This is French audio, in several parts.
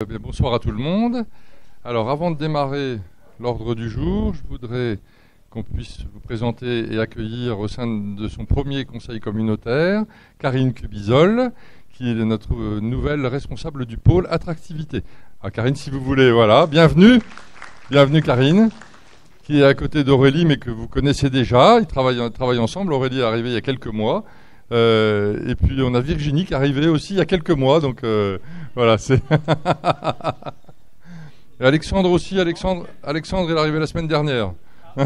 Eh bonsoir à tout le monde. Alors avant de démarrer l'ordre du jour, je voudrais qu'on puisse vous présenter et accueillir au sein de son premier conseil communautaire Karine Cubizol, qui est notre nouvelle responsable du pôle attractivité. Ah, Karine, si vous voulez, voilà, bienvenue. Bienvenue Karine, qui est à côté d'Aurélie, mais que vous connaissez déjà. Ils travaillent, travaillent ensemble. Aurélie est arrivée il y a quelques mois. Euh, et puis on a Virginie qui est arrivée aussi il y a quelques mois, donc euh, voilà, c'est. Alexandre aussi, Alexandre, Alexandre est arrivé la semaine dernière.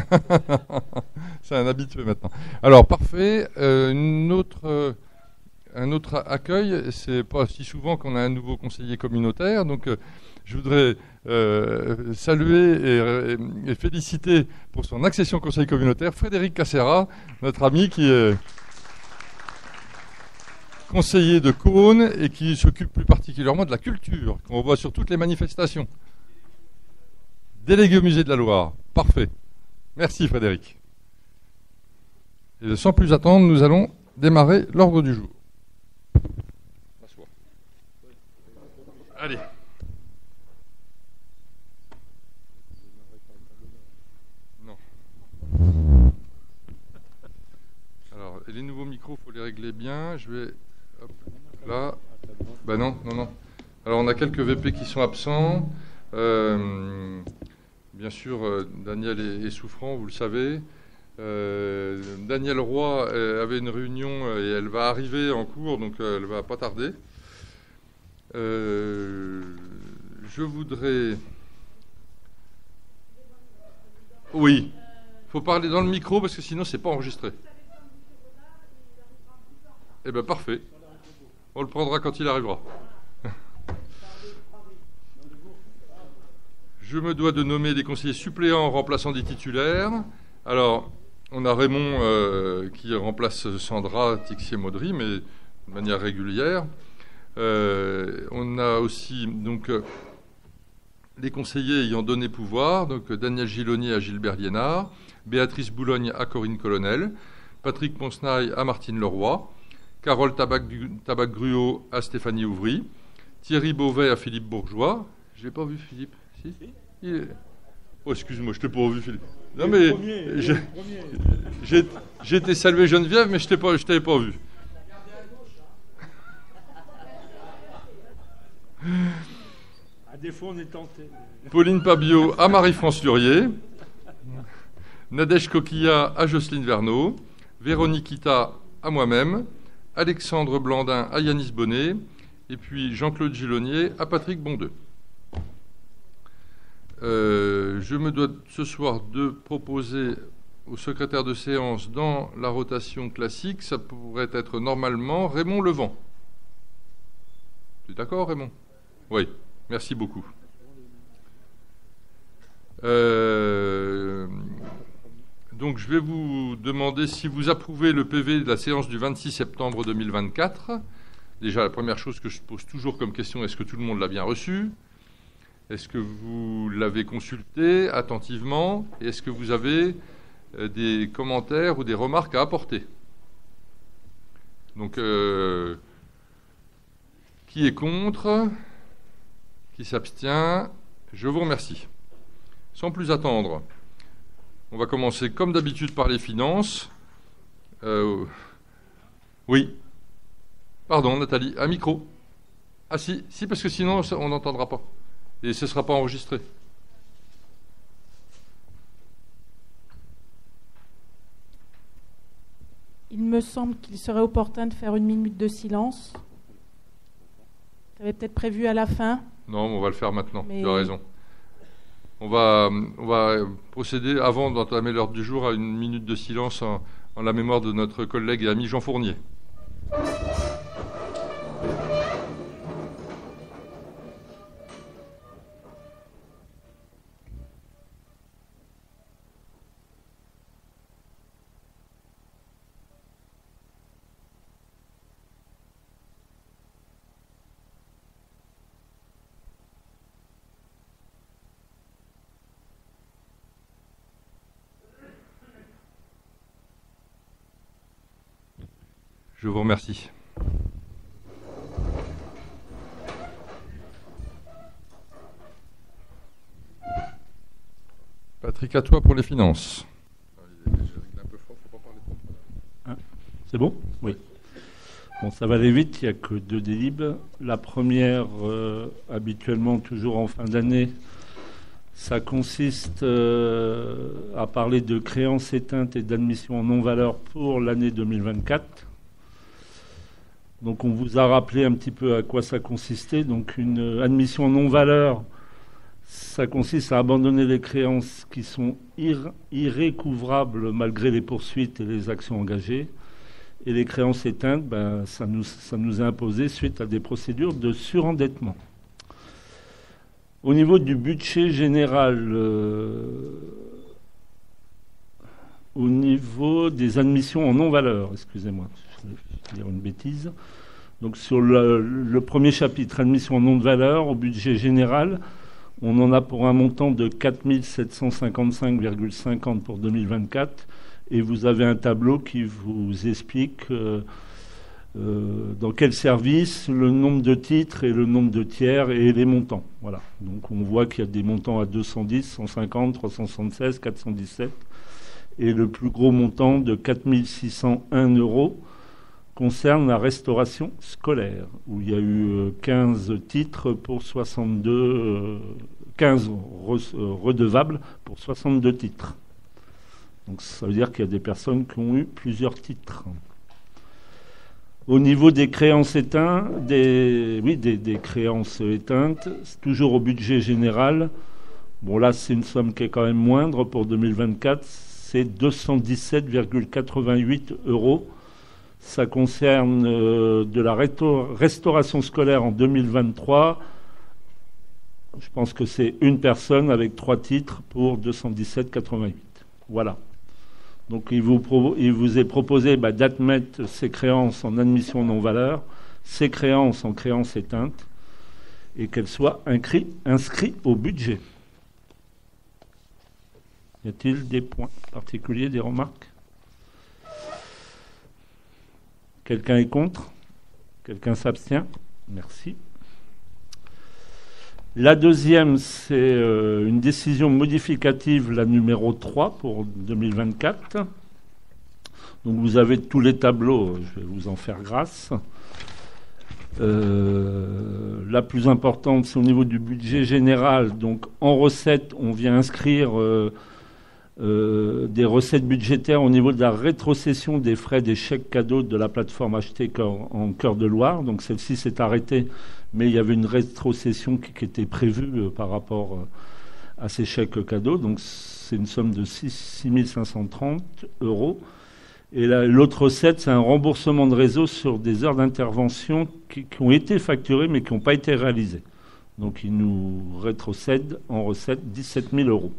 c'est un habitué maintenant. Alors parfait. Euh, une autre, un autre accueil, c'est pas si souvent qu'on a un nouveau conseiller communautaire, donc je voudrais saluer et, féliciter pour son accession au conseil communautaire Frédéric Cassera, notre ami qui est conseiller de Cône et qui s'occupe plus particulièrement de la culture, qu'on voit sur toutes les manifestations. Délégué au musée de la Loire. Parfait. Merci Frédéric. Et sans plus attendre, nous allons démarrer l'ordre du jour. Allez. Non. Alors, les nouveaux micros, il faut les régler bien. Je vais Là. Ben non, non, non. Alors on a quelques VP qui sont absents. Euh, bien sûr, euh, Daniel est, souffrant, vous le savez. Euh, Daniel Roy avait une réunion et elle va arriver en cours, donc elle va pas tarder. je voudrais. Oui, faut parler dans le micro parce que sinon c'est pas enregistré. Eh bien, parfait. On le prendra quand il arrivera. Je me dois de nommer des conseillers suppléants remplaçant des titulaires. Alors, on a Raymond euh, qui remplace Sandra Tixier-Maudry, mais de manière régulière. Euh, on a aussi donc les conseillers ayant donné pouvoir, donc Daniel Gilonnier à Gilbert Liénard, Béatrice Boulogne à Corinne Colonel, Patrick Poncenaille à Martine Leroy, Carole Tabac-Gruot à Stéphanie Ouvry, Thierry Beauvais à Philippe Bourgeois. Je l'ai pas vu, Philippe. Si, Oh, excuse-moi, je t'ai pas vu, Philippe. Non, mais j'ai été salué Geneviève, mais je ne t'avais pas vu. À défaut, on est tenté. Pauline Pabio à Marie-France Lurier. Nadège Coquilla à Jocelyne Verneau. Véronique Ita à moi-même. Alexandre Blandin à Yanis Bonnet, et puis Jean-Claude Gilonnier à Patrick Bondeux. Euh, je me dois ce soir de proposer au secrétaire de séance dans la rotation classique, ça pourrait être normalement Raymond Levent. Tu es d'accord, Raymond? Oui, merci beaucoup. Euh, donc je vais vous demander si vous approuvez le PV de la séance du 26 septembre 2024. Déjà, la première chose que je pose toujours comme question, est-ce que tout le monde l'a bien reçu? Est-ce que vous l'avez consulté attentivement? Est-ce que vous avez euh, des commentaires ou des remarques à apporter? Donc, euh, qui est contre? Qui s'abstient? Je vous remercie. Sans plus attendre, on va commencer comme d'habitude par les finances. Euh, oui. Pardon, Nathalie, un micro. Ah si, si, parce que sinon on n'entendra pas. Et ce ne sera pas enregistré. Il me semble qu'il serait opportun de faire une minute de silence. Tu avais peut-être prévu à la fin. Non, on va le faire maintenant. Tu as raison. On va, procéder, avant d'entamer l'ordre du jour, à une minute de silence en, en la mémoire de notre collègue et ami Jean Fournier. Je vous remercie. Patrick, à toi pour les finances. Ah, c'est bon? Oui. Bon, ça va aller vite, il n'y a que deux délibes. La première, euh, habituellement toujours en fin d'année, ça consiste euh, à parler de créances éteintes et d'admission en non-valeur pour l'année 2024. Donc on vous a rappelé un petit peu à quoi ça consistait. Donc une admission en non-valeur, ça consiste à abandonner les créances qui sont irrécouvrables malgré les poursuites et les actions engagées. Et les créances éteintes, ben, ça, nous, a imposé suite à des procédures de surendettement. Au niveau du budget général, euh, au niveau des admissions en non-valeur, excusez-moi, dire une bêtise. Donc sur le, le, premier chapitre, admission en non-valeur, au budget général, on en a pour un montant de 4 755,50 pour 2024 et vous avez un tableau qui vous explique euh, euh, dans quel service, le nombre de titres et le nombre de tiers et les montants. Voilà. Donc on voit qu'il y a des montants à 210, 150, 376, 417 et le plus gros montant de 4601 euros concerne la restauration scolaire, où il y a eu 15 euh, titres pour 62, 15 redevables pour 62 titres. Donc ça veut dire qu'il y a des personnes qui ont eu plusieurs titres. Au niveau des créances éteintes, des, oui, des, créances éteintes, toujours au budget général. Bon là, c'est une somme qui est quand même moindre pour 2024. C'est 217,88 euros. Ça concerne euh, de la restauration scolaire en 2023. Je pense que c'est une personne avec trois titres pour 217,88. Voilà. Donc il vous, est proposé bah, d'admettre ces créances en admission non-valeur, ces créances en créances éteintes, et qu'elles soient inscrites au budget. Y a-t-il des points particuliers, des remarques? Quelqu'un est contre? Quelqu'un s'abstient? Merci. La deuxième, c'est euh, une décision modificative, la numéro 3 pour 2024. Donc vous avez tous les tableaux, je vais vous en faire grâce. Euh, la plus importante, c'est au niveau du budget général. Donc en recette, on vient inscrire euh, des recettes budgétaires au niveau de la rétrocession des frais des chèques cadeaux de la plateforme achetée en cœur de Loire. Donc celle-ci s'est arrêtée mais il y avait une rétrocession qui, était prévue euh, par rapport euh, à ces chèques cadeaux. Donc c'est une somme de 6, 530 euros. Et l'autre recette, c'est un remboursement de réseau sur des heures d'intervention qui, ont été facturées mais qui n'ont pas été réalisées. Donc il nous rétrocède en recette 17 000 euros.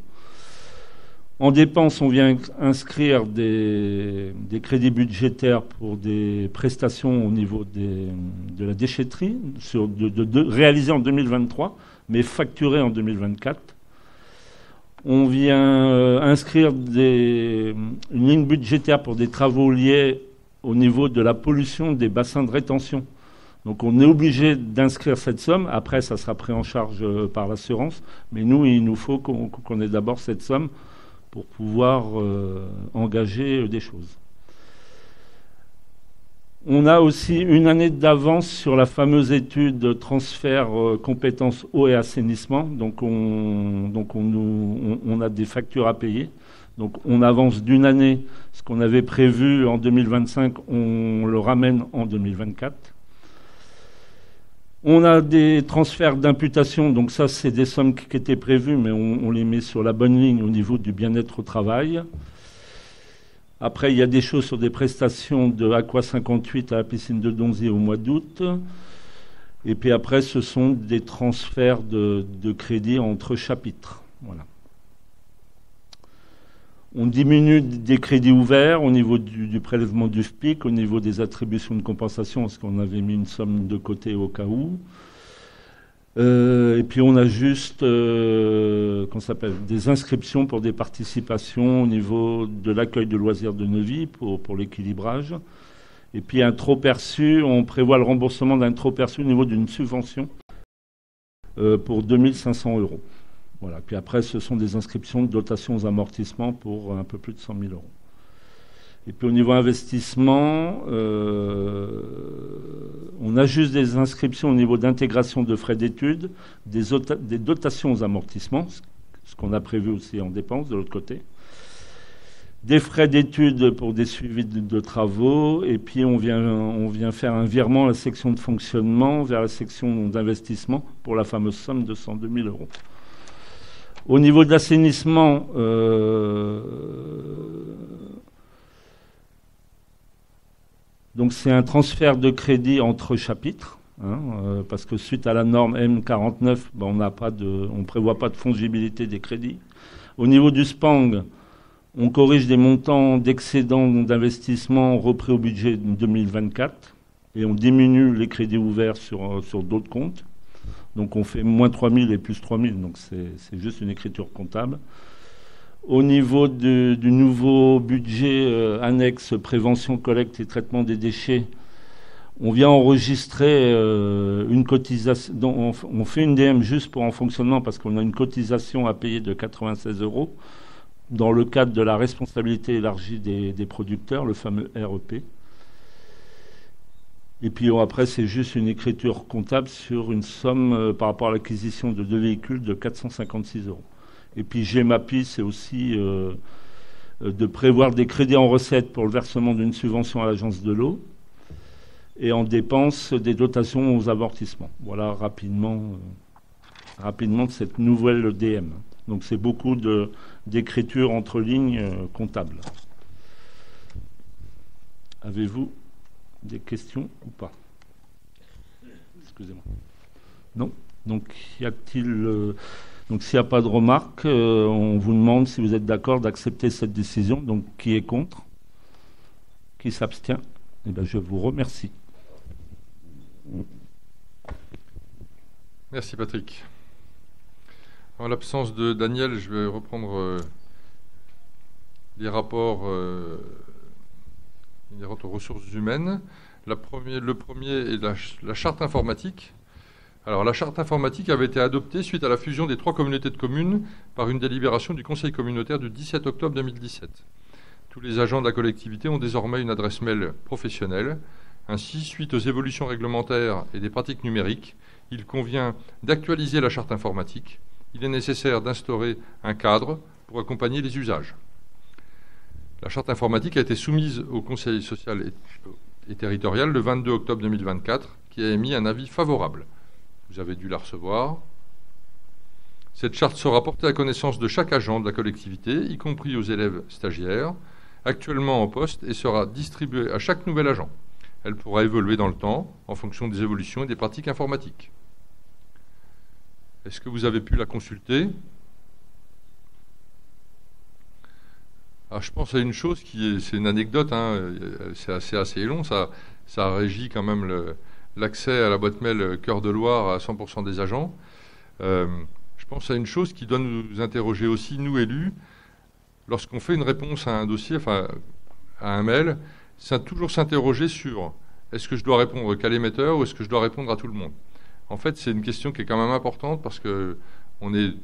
En dépenses, on vient inscrire des, crédits budgétaires pour des prestations au niveau de la déchetterie, réalisées en 2023, mais facturées en 2024. On vient euh, inscrire une ligne budgétaire pour des travaux liés au niveau de la pollution des bassins de rétention. Donc on est obligé d'inscrire cette somme. Après, ça sera pris en charge euh, par l'assurance. Mais nous, il nous faut qu'on ait d'abord cette somme pour pouvoir euh, engager des choses. On a aussi une année d'avance sur la fameuse étude de transfert euh, compétences eau et assainissement. Donc, on, donc on, on, a des factures à payer. Donc on avance d'une année. Ce qu'on avait prévu en 2025, on le ramène en 2024. On a des transferts d'imputation, donc ça c'est des sommes qui étaient prévues, mais on, les met sur la bonne ligne au niveau du bien-être au travail. Après, il y a des choses sur des prestations de Aqua 58 à la piscine de Donzy au mois d'août. Et puis après, ce sont des transferts de, de crédits entre chapitres. Voilà. On diminue des crédits ouverts au niveau du, prélèvement du FPIC, au niveau des attributions de compensation, parce qu'on avait mis une somme de côté au cas où. Euh, et puis on a juste euh, s'appelle, des inscriptions pour des participations au niveau de l'accueil de loisirs de Neuvy pour, pour l'équilibrage. Et puis un trop perçu, on prévoit le remboursement d'un trop perçu au niveau d'une subvention euh, pour 2500 euros. Puis après, ce sont des inscriptions de dotations aux amortissements pour un peu plus de 100 000 euros. Et puis au niveau investissement, euh, on a juste des inscriptions au niveau d'intégration de frais d'études, des, dotations aux amortissements, ce qu'on a prévu aussi en dépenses de l'autre côté, des frais d'études pour des suivis de, travaux, et puis on vient, on vient faire un virement à la section de fonctionnement vers la section d'investissement pour la fameuse somme de 102 000 euros. Au niveau de l'assainissement, euh, c'est un transfert de crédit entre chapitres. Hein, euh, parce que suite à la norme M49, ben, on ne prévoit pas de fongibilité des crédits. Au niveau du SPANG, on corrige des montants d'excédent d'investissement repris au budget 2024 et on diminue les crédits ouverts sur, euh, sur d'autres comptes. Donc on fait moins 3 000 et plus 3 000, donc c'est juste une écriture comptable. Au niveau du, nouveau budget euh, annexe prévention, collecte et traitement des déchets, on vient enregistrer euh, une cotisation. On, fait une DM juste pour en fonctionnement parce qu'on a une cotisation à payer de 96 euros dans le cadre de la responsabilité élargie des, producteurs, le fameux REP. Et puis après, c'est juste une écriture comptable sur une somme euh, par rapport à l'acquisition de deux véhicules de 456 euros. Et puis GMAPI, c'est aussi euh, de prévoir des crédits en recettes pour le versement d'une subvention à l'agence de l'eau et en dépenses des dotations aux amortissements. Voilà rapidement, euh, rapidement cette nouvelle DM. Donc c'est beaucoup d'écriture entre lignes euh, comptables. Avez-vous des questions ou pas Excusez-moi. Non Donc. Euh, s'il n'y a pas de remarques, on vous demande si vous êtes d'accord d'accepter cette décision. Donc qui est contre? Qui s'abstient? Eh bien je vous remercie. Merci Patrick. En l'absence de Daniel, je vais reprendre euh, les rapports, rapports aux ressources humaines. le premier est la, la, charte informatique. Alors, la charte informatique avait été adoptée suite à la fusion des trois communautés de communes par une délibération du Conseil communautaire du 17 octobre 2017. Tous les agents de la collectivité ont désormais une adresse mail professionnelle ainsi, suite aux évolutions réglementaires et des pratiques numériques, il convient d'actualiser la charte informatique. Il est nécessaire d'instaurer un cadre pour accompagner les usages. La charte informatique a été soumise au Conseil social et, territorial le 22 octobre 2024, qui a émis un avis favorable. Vous avez dû la recevoir. Cette charte sera portée à connaissance de chaque agent de la collectivité, y compris aux élèves stagiaires, actuellement en poste, et sera distribuée à chaque nouvel agent elle pourra évoluer dans le temps en fonction des évolutions et des pratiques informatiques. Est-ce que vous avez pu la consulter? Alors, je pense à une chose qui est, c'est une anecdote, hein, c'est assez, assez long, ça, ça régit quand même l'accès à la boîte mail Cœur de Loire à 100% des agents. Euh, je pense à une chose qui doit nous interroger aussi, nous élus, lorsqu'on fait une réponse à un dossier, enfin à un mail, c'est toujours s'interroger sur est-ce que je dois répondre qu'à l'émetteur ou est-ce que je dois répondre à tout le monde? En fait, c'est une question qui est quand même importante parce que on est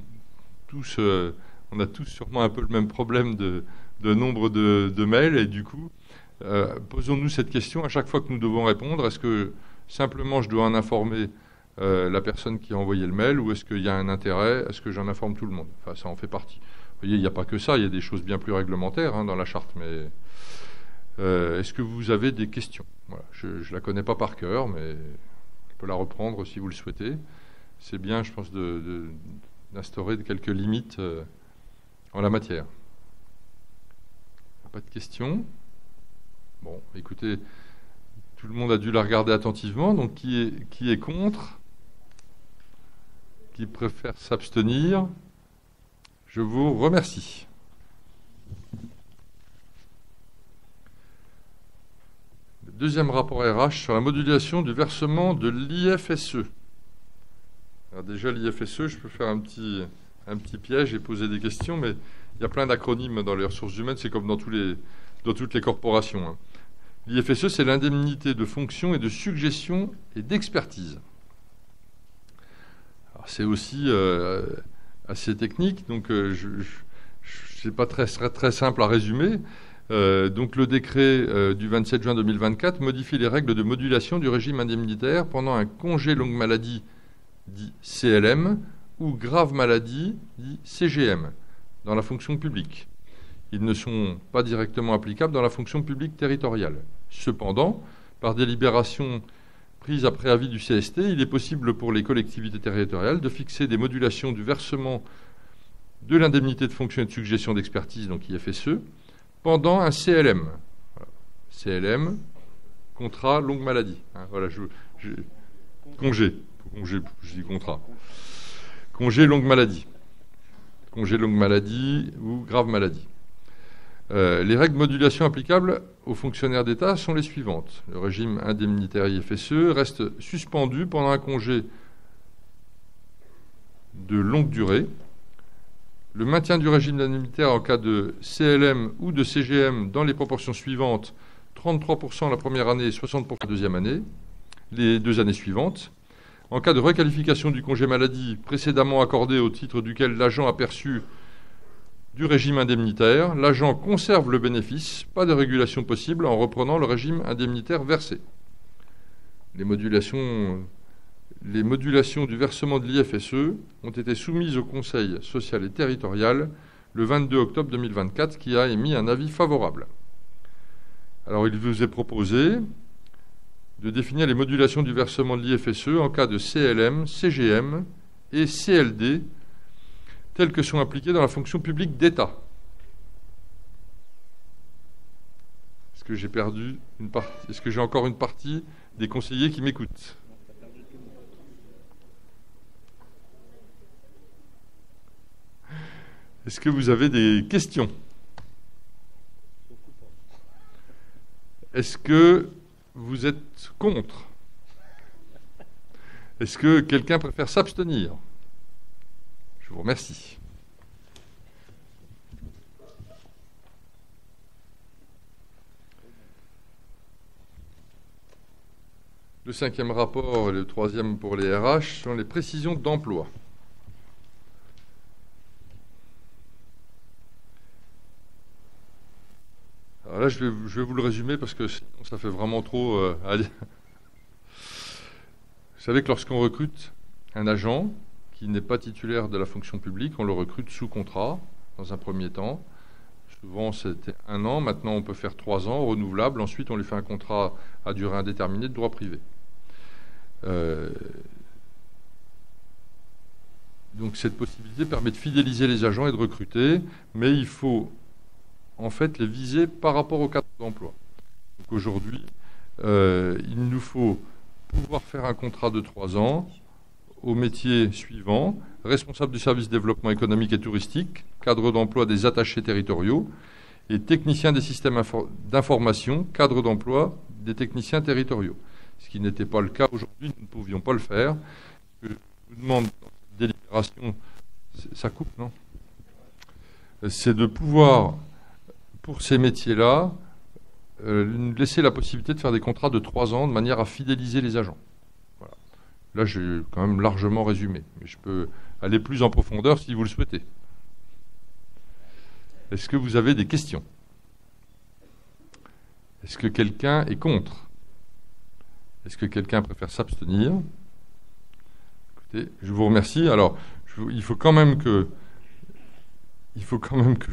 tous, euh, on a tous sûrement un peu le même problème de, nombre de, mails et du coup, euh, posons-nous cette question à chaque fois que nous devons répondre. Est-ce que simplement je dois en informer euh, la personne qui a envoyé le mail ou est-ce qu'il y a un intérêt? Est-ce que j'en informe tout le monde? Enfin, ça en fait partie. Vous voyez, il n'y a pas que ça, il y a des choses bien plus réglementaires hein, dans la charte, mais euh, est-ce que vous avez des questions? Je ne la connais pas par cœur, mais je peux la reprendre si vous le souhaitez. C'est bien, je pense, d'instaurer quelques limites euh, en la matière. Pas de questions Bon, écoutez, tout le monde a dû la regarder attentivement. Donc, qui est, qui est contre? Qui préfère s'abstenir? Je vous remercie. Deuxième rapport RH sur la modulation du versement de l'IFSE. Alors déjà, l'IFSE, je peux faire un petit, un petit piège et poser des questions, mais il y a plein d'acronymes dans les ressources humaines, c'est comme dans, toutes les corporations. Hein. L'IFSE, c'est l'indemnité de fonction et de suggestion et d'expertise. C'est aussi euh, assez technique, donc je, n'est pas très, simple à résumer. donc le décret du 27 juin 2024 modifie les règles de modulation du régime indemnitaire pendant un congé longue maladie dit CLM ou grave maladie dit CGM dans la fonction publique. Ils ne sont pas directement applicables dans la fonction publique territoriale. Cependant, par délibération prise après avis du CST, il est possible pour les collectivités territoriales de fixer des modulations du versement de l'indemnité de fonction et de suggestion d'expertise, donc IFSE, pendant un CLM. CLM, contrat longue maladie. Hein, voilà, je, congé, congé, je dis contrat. Congé longue maladie. Congé longue maladie ou grave maladie. Euh, les règles de modulation applicables aux fonctionnaires d'État sont les suivantes. Le régime indemnitaire IFSE reste suspendu pendant un congé de longue durée. Le maintien du régime indemnitaire en cas de CLM ou de CGM dans les proportions suivantes 33% la première année et 60% la deuxième année, les deux années suivantes. En cas de requalification du congé maladie précédemment accordé au titre duquel l'agent a perçu du régime indemnitaire, l'agent conserve le bénéfice, pas de régulation possible en reprenant le régime indemnitaire versé. Les modulations, du versement de l'IFSE ont été soumises au Conseil social et territorial le 22 octobre 2024 qui a émis un avis favorable. Alors il vous est proposé de définir les modulations du versement de l'IFSE en cas de CLM, CGM et CLD telles que sont appliquées dans la fonction publique d'État. Est-ce que j'ai perdu Est-ce que j'ai encore une partie des conseillers qui m'écoutent? Est-ce que vous avez des questions? Est-ce que vous êtes contre Est-ce que quelqu'un préfère s'abstenir? Je vous remercie. Le cinquième rapport et le troisième pour les RH sont les précisions d'emploi. Là, je vais, vous le résumer parce que sinon, ça fait vraiment trop euh, Vous savez que lorsqu'on recrute un agent, qui n'est pas titulaire de la fonction publique, on le recrute sous contrat dans un premier temps. Souvent, c'était un an. Maintenant, on peut faire trois ans, renouvelable. Ensuite, on lui fait un contrat à durée indéterminée de droit privé. Euh, donc, cette possibilité permet de fidéliser les agents et de recruter, mais il faut en fait les viser par rapport au cadre d'emploi. Aujourd'hui, euh, il nous faut pouvoir faire un contrat de trois ans au métier suivant responsable du service développement économique et touristique, cadre d'emploi des attachés territoriaux, et technicien des systèmes d'information, cadre d'emploi des techniciens territoriaux. Ce qui n'était pas le cas aujourd'hui, nous ne pouvions pas le faire. je vous demande délibération, ça coupe, non? C'est de pouvoir, pour ces métiers-là, euh, laisser la possibilité de faire des contrats de trois ans de manière à fidéliser les agents. Là, j'ai quand même largement résumé, mais je peux aller plus en profondeur si vous le souhaitez. Est-ce que vous avez des questions? Est-ce que quelqu'un est contre? Est-ce que quelqu'un préfère s'abstenir? Écoutez, je vous remercie. Alors, il faut quand même que, il faut quand même que,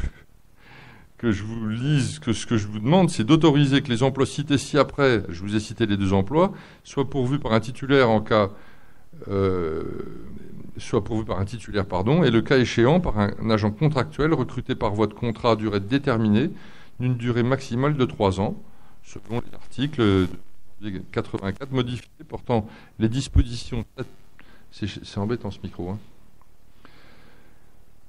que je vous lise que ce que je vous demande, c'est d'autoriser que les emplois cités ci-après, je vous ai cité les deux emplois, soient pourvus par un titulaire en cas euh, soit pourvu par un titulaire, pardon, et le cas échéant par un, agent contractuel recruté par voie de contrat à durée déterminée d'une durée maximale de trois ans, selon les articles 84 modifiés portant les dispositions. C'est embêtant ce micro. Hein.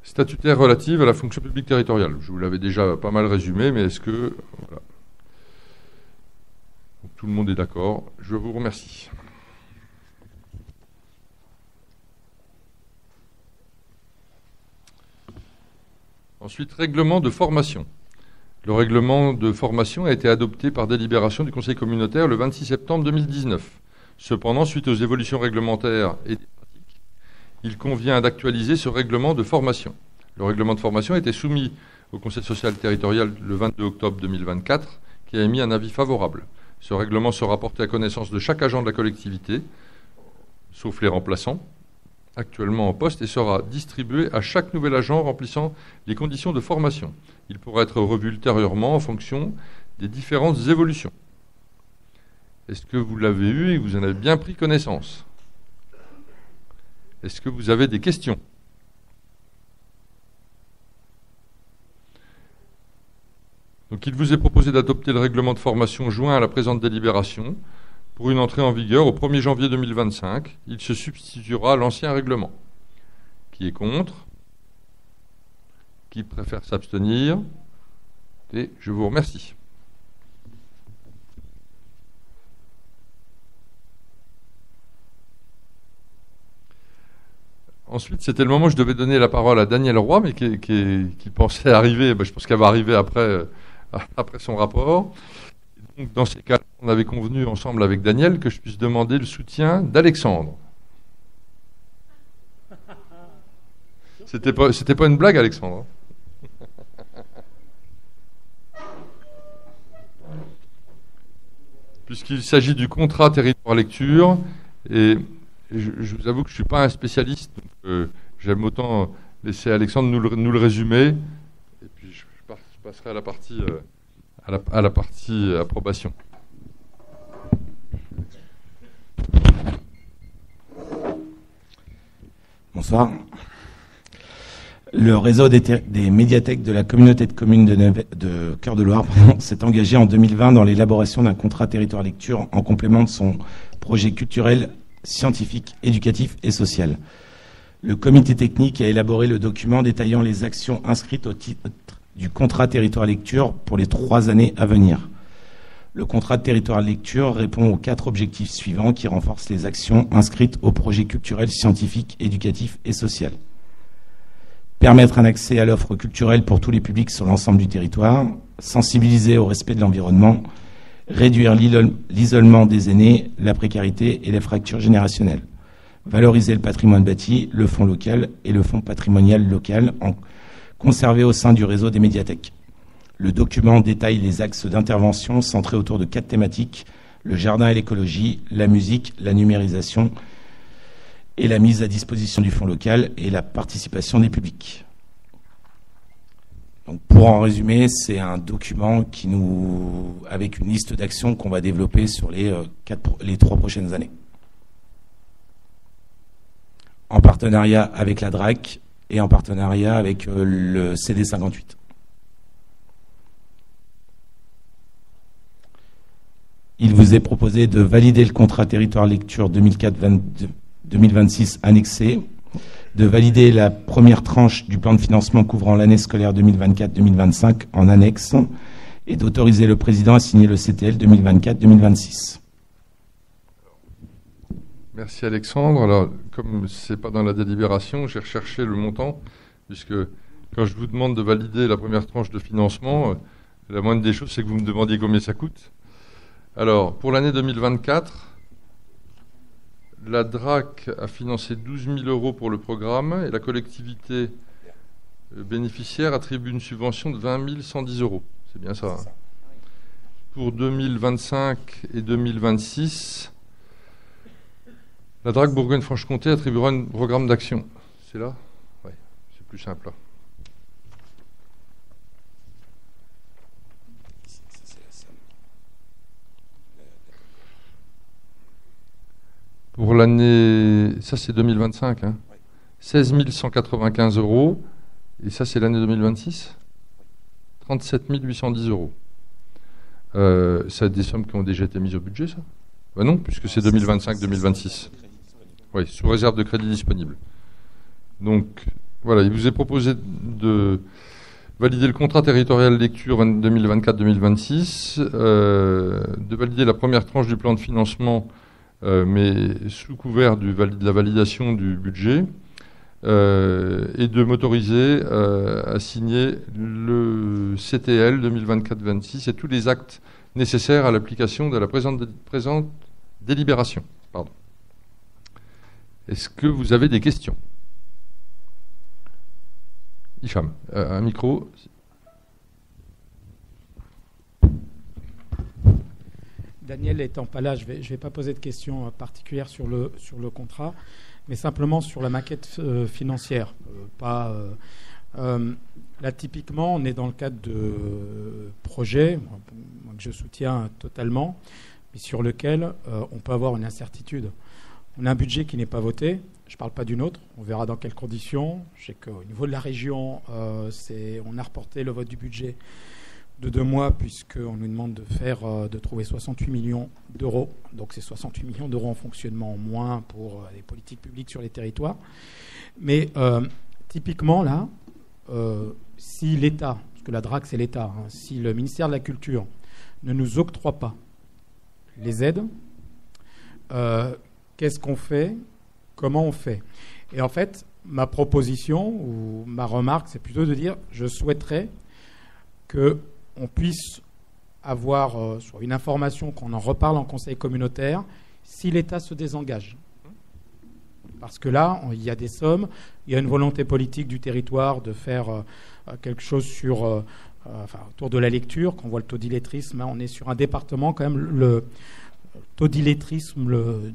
Statutaire relative à la fonction publique territoriale. Je vous l'avais déjà pas mal résumé, mais est-ce que. Tout le monde est d'accord. Je vous remercie. Ensuite, règlement de formation. Le règlement de formation a été adopté par délibération du Conseil communautaire le 26 septembre 2019. Cependant, suite aux évolutions réglementaires et il convient d'actualiser ce règlement de formation. Le règlement de formation a été soumis au Conseil social territorial le 22 octobre 2024, qui a émis un avis favorable. Ce règlement sera porté à connaissance de chaque agent de la collectivité, sauf les remplaçants, actuellement en poste, et sera distribué à chaque nouvel agent remplissant les conditions de formation. Il pourra être revu ultérieurement en fonction des différentes évolutions. Est-ce que vous l'avez eu et vous en avez bien pris connaissance? Est-ce que vous avez des questions Donc il vous est proposé d'adopter le règlement de formation joint à la présente délibération pour une entrée en vigueur au 1er janvier 2025. Il se substituera à l'ancien règlement. Qui est contre? Qui préfère s'abstenir? Et je vous remercie. Ensuite, c'était le moment où je devais donner la parole à Daniel Roy, mais qui, pensait arriver, ben, je pense qu'elle va arriver après, euh, son rapport. dans ces cas, on avait convenu ensemble avec Daniel que je puisse demander le soutien d'Alexandre. C'était pas, pas une blague, Alexandre. Hein. Puisqu'il s'agit du contrat territoire lecture et je, vous avoue que je ne suis pas un spécialiste, j'aime autant laisser Alexandre nous le, résumer, et puis je, passerai à la partie, euh, à, la, partie approbation. Bonsoir. Le réseau des, médiathèques de la communauté de communes de, de Cœur de Loire s'est engagé en 2020 dans l'élaboration d'un contrat territoire lecture en complément de son projet culturel scientifique, éducatif et social. Le comité technique a élaboré le document détaillant les actions inscrites au titre du contrat territoire lecture pour les trois années à venir. Le contrat territoire lecture répond aux quatre objectifs suivants qui renforcent les actions inscrites au projet culturel, scientifique, éducatif et social. Permettre un accès à l'offre culturelle pour tous les publics sur l'ensemble du territoire, sensibiliser au respect de l'environnement, réduire l'isolement des aînés, la précarité et les fractures générationnelles, valoriser le patrimoine bâti, le fonds local et le fonds patrimonial local conservé au sein du réseau des médiathèques. Le document détaille les axes d'intervention centrés autour de quatre thématiques le jardin et l'écologie, la musique, la numérisation et la mise à disposition du fonds local et la participation des publics pour en résumer, c'est un document qui nous, avec une liste d'actions qu'on va développer sur les, euh, les trois prochaines années. En partenariat avec la DRAC et en partenariat avec euh, le CD58. Il vous est proposé de valider le contrat territoire lecture 2004-2026 annexé de valider la première tranche du plan de financement couvrant l'année scolaire 2024-2025 en annexe et d'autoriser le président à signer le CTL 2024-2026. Merci Alexandre. Alors, comme ce n'est pas dans la délibération, j'ai recherché le montant, puisque quand je vous demande de valider la première tranche de financement, euh, la moindre des choses, c'est que vous me demandiez combien ça coûte. Alors, pour l'année 2024, la DRAC a financé 12 000 euros pour le programme et la collectivité euh, bénéficiaire attribue une subvention de 20 110 euros. C'est bien ça. Hein? pour 2025 et 2026, la DRAC Bourgogne-Franche-Comté attribuera un programme d'action. C'est là? Oui, c'est plus simple là. Pour l'année, ça c'est 2025, hein? 16 195 euros. Et ça c'est l'année 2026 37 810 euros. Euh, ça des sommes qui ont déjà été mises au budget, ça? Bah Non, puisque c'est 2025-2026. Sous réserve de crédit disponible. Donc, voilà, il vous est proposé de valider le contrat territorial lecture 2024-2026, euh, de valider la première tranche du plan de financement euh, mais sous couvert de la validation du budget, euh, et de m'autoriser à signer le CTL 2024-26 et tous les actes nécessaires à l'application de la présente délibération. Est-ce que vous avez des questions? Hicham, un micro. Daniel étant pas là, je ne vais, pas poser de questions particulières sur le, contrat, mais simplement sur la maquette financière. pas, là, typiquement, on est dans le cadre de projets que je soutiens totalement, mais sur lequel on peut avoir une incertitude. On a un budget qui n'est pas voté. Je ne parle pas d'une autre. On verra dans quelles conditions. Je sais qu'au niveau de la région, euh, on a reporté le vote du budget de deux mois puisqu'on nous demande de faire, euh, de trouver 68 millions d'euros. Donc c'est 68 millions d'euros en fonctionnement en moins pour euh, les politiques publiques sur les territoires. Mais typiquement là, si l'État, parce que la DRAC c'est l'État, hein, si le ministère de la Culture ne nous octroie pas les aides, qu'est-ce qu'on fait, comment on fait? Et en fait, ma proposition ou ma remarque, c'est plutôt de dire, je souhaiterais qu'on puisse avoir euh, soit une information, qu'on en reparle en conseil communautaire, si l'État se désengage. Parce que là, il y a des sommes, il y a une volonté politique du territoire de faire euh, quelque chose sur, euh, autour de la lecture. Quand on voit le taux d'illettrisme, hein, on est sur un département quand même, le taux d'illettrisme, le,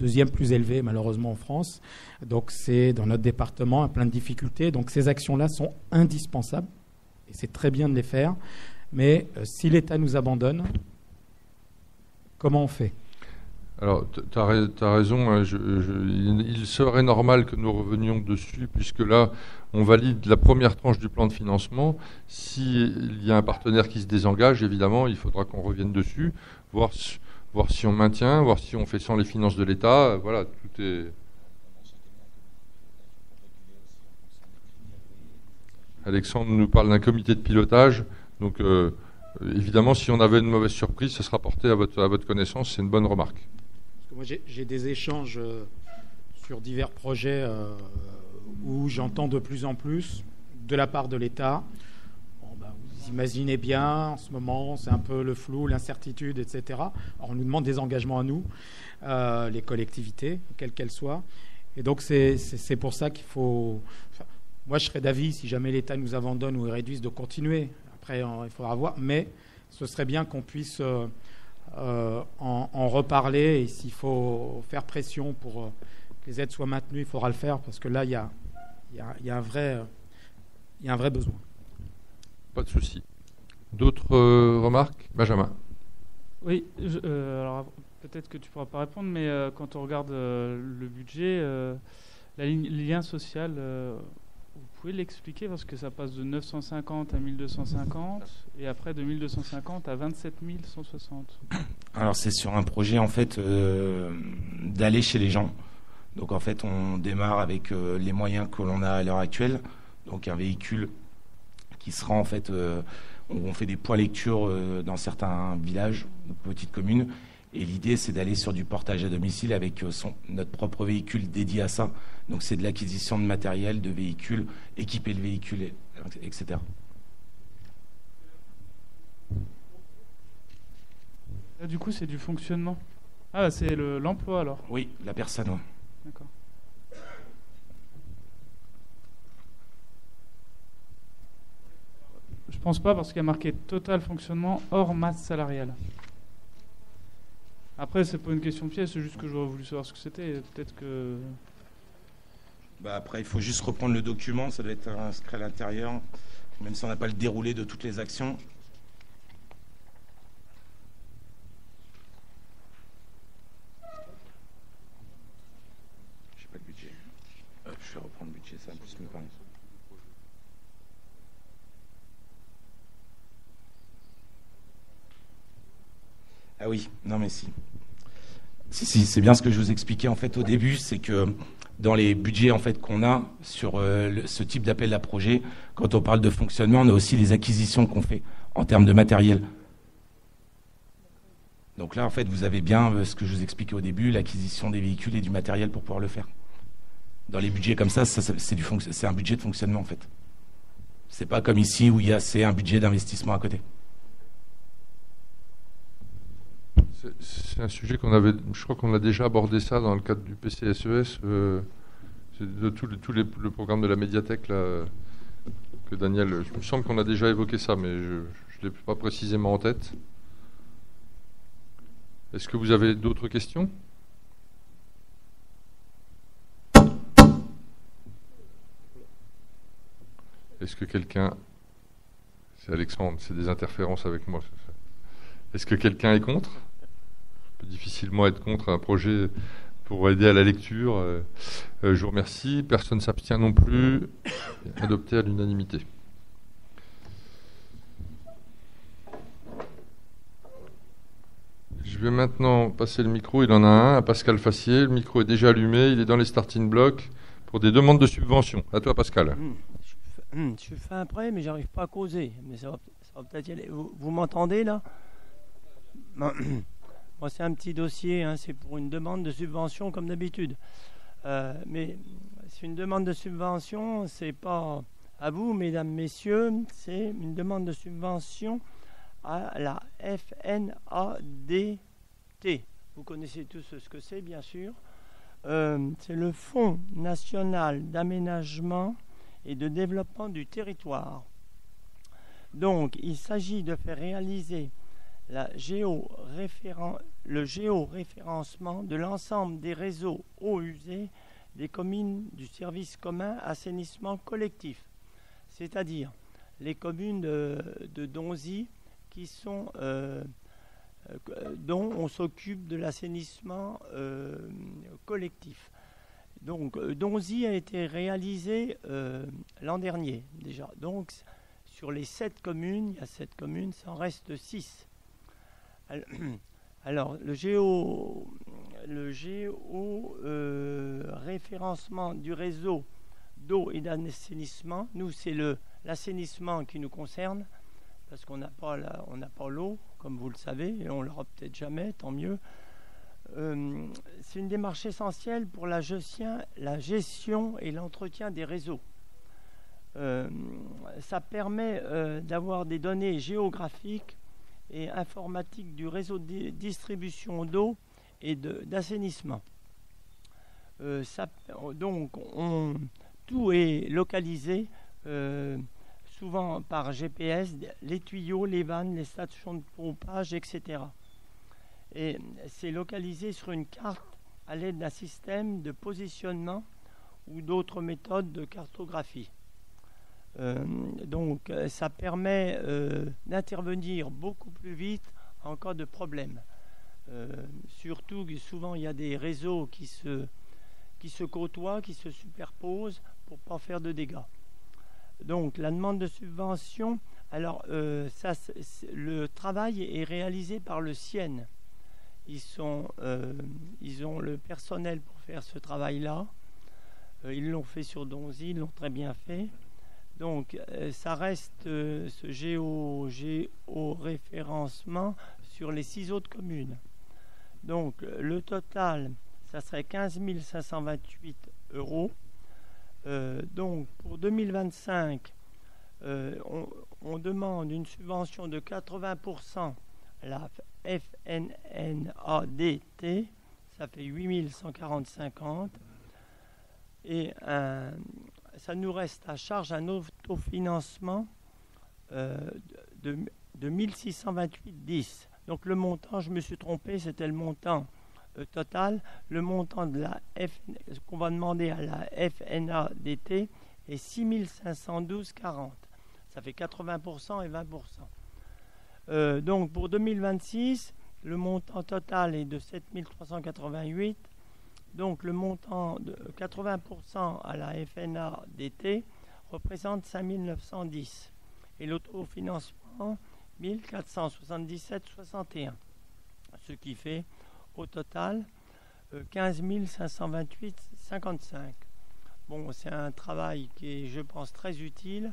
deuxième plus élevé malheureusement en France. Donc c'est dans notre département à plein de difficultés. Donc ces actions-là sont indispensables et c'est très bien de les faire. Mais euh, si l'État nous abandonne, comment on fait? Alors, tu as, raison, hein, il serait normal que nous revenions dessus, puisque là, on valide la première tranche du plan de financement. S'il y a un partenaire qui se désengage, évidemment, il faudra qu'on revienne dessus, voir voir si on maintient, voir si on fait sans les finances de l'État. Voilà, tout est. Alexandre nous parle d'un comité de pilotage. Donc, euh, évidemment, si on avait une mauvaise surprise, ce sera porté à votre, à votre connaissance. C'est une bonne remarque. moi, j'ai des échanges euh, sur divers projets euh, où j'entends de plus en plus de la part de l'État imaginez bien, en ce moment, c'est un peu le flou, l'incertitude, etc. on nous demande des engagements à nous, euh, les collectivités, quelles qu'elles soient. Et donc, c'est pour ça qu'il faut. moi, je serais d'avis, si jamais l'État nous abandonne ou réduise, de continuer. Après, il faudra voir. Mais ce serait bien qu'on puisse euh, euh, en, reparler. Et s'il faut faire pression pour que les aides soient maintenues, il faudra le faire. Parce que là, il y a, y a un vrai besoin. Pas de souci. D'autres euh, remarques Benjamin? Oui, euh, alors peut-être que tu pourras pas répondre, mais euh, quand on regarde le budget, la ligne lien social, vous pouvez l'expliquer parce que ça passe de 950 à 1250 et après de 1250 à 27 160. Alors c'est sur un projet en fait d'aller chez les gens. Donc en fait on démarre avec les moyens que l'on a à l'heure actuelle, donc un véhicule qui sera en fait, euh, on fait des points lecture euh, dans certains villages ou petites communes. Et l'idée, c'est d'aller sur du portage à domicile avec euh, son, notre propre véhicule dédié à ça. Donc c'est de l'acquisition de matériel, de véhicules, équiper le véhicule, etc. du coup, c'est du fonctionnement. Ah, c'est l'emploi alors Oui, la personne. D'accord. Je pense pas parce qu'il y a marqué total fonctionnement hors masse salariale. Après, c'est pas une question pièce, c'est juste que j'aurais voulu savoir ce que c'était. Peut-être que. Bah après, il faut juste reprendre le document, ça doit être inscrit à l'intérieur, même si on n'a pas le déroulé de toutes les actions. Je sais pas le budget. Euh, je vais reprendre le budget, ça va plus me parler. Ah oui, non mais si. Si, si, c'est bien ce que je vous expliquais en fait au début, c'est que dans les budgets en fait qu'on a sur euh, ce type d'appel à projet, quand on parle de fonctionnement, on a aussi les acquisitions qu'on fait en termes de matériel. Donc là, en fait, vous avez bien euh, ce que je vous expliquais au début, l'acquisition des véhicules et du matériel pour pouvoir le faire. Dans les budgets comme ça, c'est c'est un budget de fonctionnement en fait. C'est pas comme ici où il y a c'est un budget d'investissement à côté. C'est un sujet qu'on avait, je crois qu'on a déjà abordé ça dans le cadre du PCSES, e euh, de tout, le programme de la médiathèque. Là, que Daniel. Il me semble qu'on a déjà évoqué ça, mais je ne l'ai pas précisément en tête. Est-ce que vous avez d'autres questions? Est-ce que quelqu'un... C'est Alexandre, c'est des interférences avec moi. Est-ce que quelqu'un est contre? On difficilement être contre un projet pour aider à la lecture. Euh, euh, je vous remercie. Personne ne s'abstient non plus. Adopté à l'unanimité. Je vais maintenant passer le micro. Il en a un à Pascal Fassier. Le micro est déjà allumé. Il est dans les starting blocks pour des demandes de subvention. À toi, Pascal. Hum, hum, je, fais un prêt, mais j'arrive pas à causer. Mais ça va, peut-être y aller. Vous, m'entendez là? C'est un petit dossier. Hein, c'est pour une demande de subvention, comme d'habitude. Euh, mais c'est une demande de subvention. C'est pas à vous, mesdames, messieurs. C'est une demande de subvention à la FNADT. Vous connaissez tous ce que c'est, bien sûr. Euh, c'est le Fonds national d'aménagement et de développement du territoire. Donc, il s'agit de faire réaliser le géoréférencement de l'ensemble des réseaux eau usée des communes du service commun assainissement collectif, c'est-à-dire les communes de, de Donzy, qui sont, euh, euh, dont on s'occupe de l'assainissement euh, collectif. Donc, Donzy a été réalisé l'an dernier déjà. Donc, sur les sept communes, il y a sept communes, ça en reste six. Alors, le géo, le géo référencement du réseau d'eau et d'assainissement, nous, c'est l'assainissement qui nous concerne parce qu'on n'a pas l'eau, comme vous le savez, et on l'aura peut-être jamais, tant mieux. Euh, c'est une démarche essentielle pour la gestion, et l'entretien des réseaux. Euh, ça permet euh, d'avoir des données géographiques et informatiques du réseau de distribution d'eau et d'assainissement. donc, on, tout est localisé souvent par GPS, les tuyaux, les vannes, les stations de pompage, etc. Et c'est localisé sur une carte à l'aide d'un système de positionnement ou d'autres méthodes de cartographie. Euh, donc ça permet euh, d'intervenir beaucoup plus vite en cas de problème. Euh, surtout que souvent il y a des réseaux qui se, qui se côtoient, qui se superposent pour ne pas faire de dégâts. Donc la demande de subvention, alors euh, ça, le travail est réalisé par le CIEN. Ils, sont, euh, ils ont le personnel pour faire ce travail-là. Euh, ils l'ont fait sur Donzy, ils l'ont très bien fait. Donc ça reste ce géo, référencement sur les six autres communes. Donc le total, ça serait 15 528 euros. Euh, donc pour 2025, euh, on, demande une subvention de 80% à la FNNADT, ça fait 8140 et ça nous reste à charge un autofinancement euh, de, de 1628,10. Donc le montant, je me suis trompé, c'était le montant total, le montant de la F, qu'on va demander à la FNADT est 6512,40. Ça fait 80% et 20%. Euh, donc pour 2026, le montant total est de 7388. Donc le montant de 80% à la FNADT représente 5910. Et l'autofinancement 1477,61. Ce qui fait au total 15 528,55. Bon, c'est un travail qui est, je pense, très utile,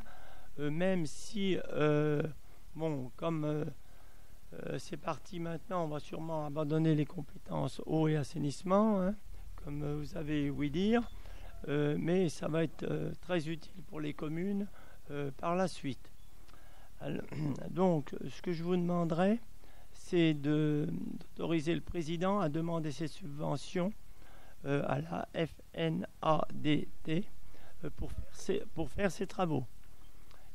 euh, même si, euh, bon, comme euh, c'est parti maintenant, on va sûrement abandonner les compétences eau et assainissement, hein, comme vous avez ouï dire, mais ça va être très utile pour les communes par la suite. donc, ce que je vous demanderai, c'est d'autoriser le président à demander ses subventions euh, à la FNADT euh, pour, faire ses, pour faire ses travaux.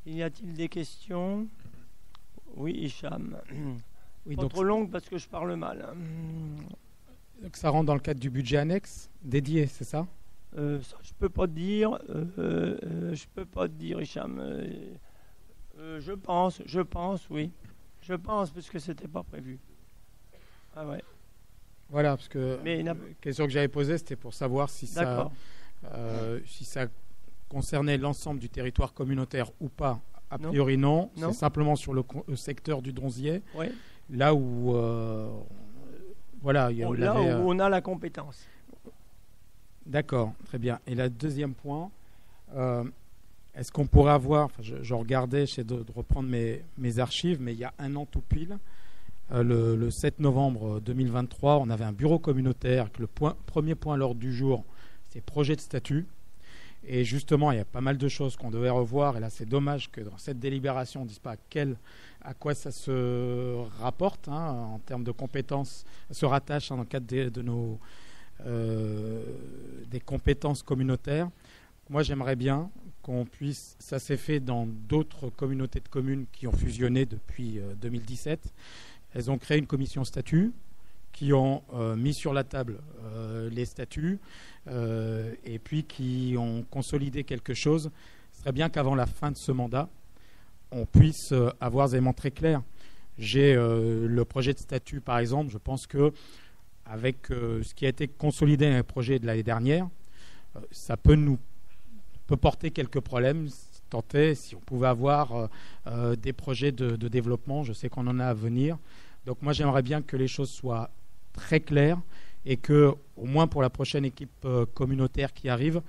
Y a-t-il des questions? Oui, Hicham. Oui, Pas donc, trop longue parce que je parle mal. hein. Donc ça rentre dans le cadre du budget annexe dédié, c'est ça? Euh, ça, je peux pas te dire. euh, euh, je peux pas te dire, Hicham. Euh, euh, je pense, je pense, oui. Je pense parce que c'était pas prévu. Ah ouais. Voilà, parce que Mais la question que j'avais posée, c'était pour savoir si ça, si ça concernait l'ensemble du territoire communautaire ou pas. A priori, non. Non. C'est simplement sur le, secteur du Donzier, Ouais. là où, euh, voilà, y a- on là avait, où euh, on a la compétence. D'accord, très bien. Et le deuxième point, euh, est-ce qu'on pourrait avoir, enfin, je, je regardais, j'essaie de, de reprendre mes, mes archives, mais il y a un an tout pile, euh, le, le 7 novembre 2023, on avait un bureau communautaire, que le point, premier point à l'ordre du jour, c'est projet de statut. Et justement, il y a pas mal de choses qu'on devait revoir, et là c'est dommage que dans cette délibération, on ne dise pas à, à quoi ça se rapporte hein, en termes de compétences, se rattache hein, dans le cadre de nos euh, des compétences communautaires. Moi, j'aimerais bien qu'on puisse, ça s'est fait dans d'autres communautés de communes qui ont fusionné depuis euh, 2017. Elles ont créé une commission statut qui ont euh, mis sur la table euh, les statuts euh, et puis qui ont consolidé quelque chose. Ce serait bien qu'avant la fin de ce mandat, on puisse avoir des éléments très clairs. J'ai le projet de statut, par exemple, je pense que avec ce qui a été consolidé dans les projets de l'année dernière, ça peut nous peut porter quelques problèmes. Tant est, si on pouvait avoir des projets de développement, je sais qu'on en a à venir. Donc moi, j'aimerais bien que les choses soient très claires et que, au moins pour la prochaine équipe euh, communautaire qui arrive,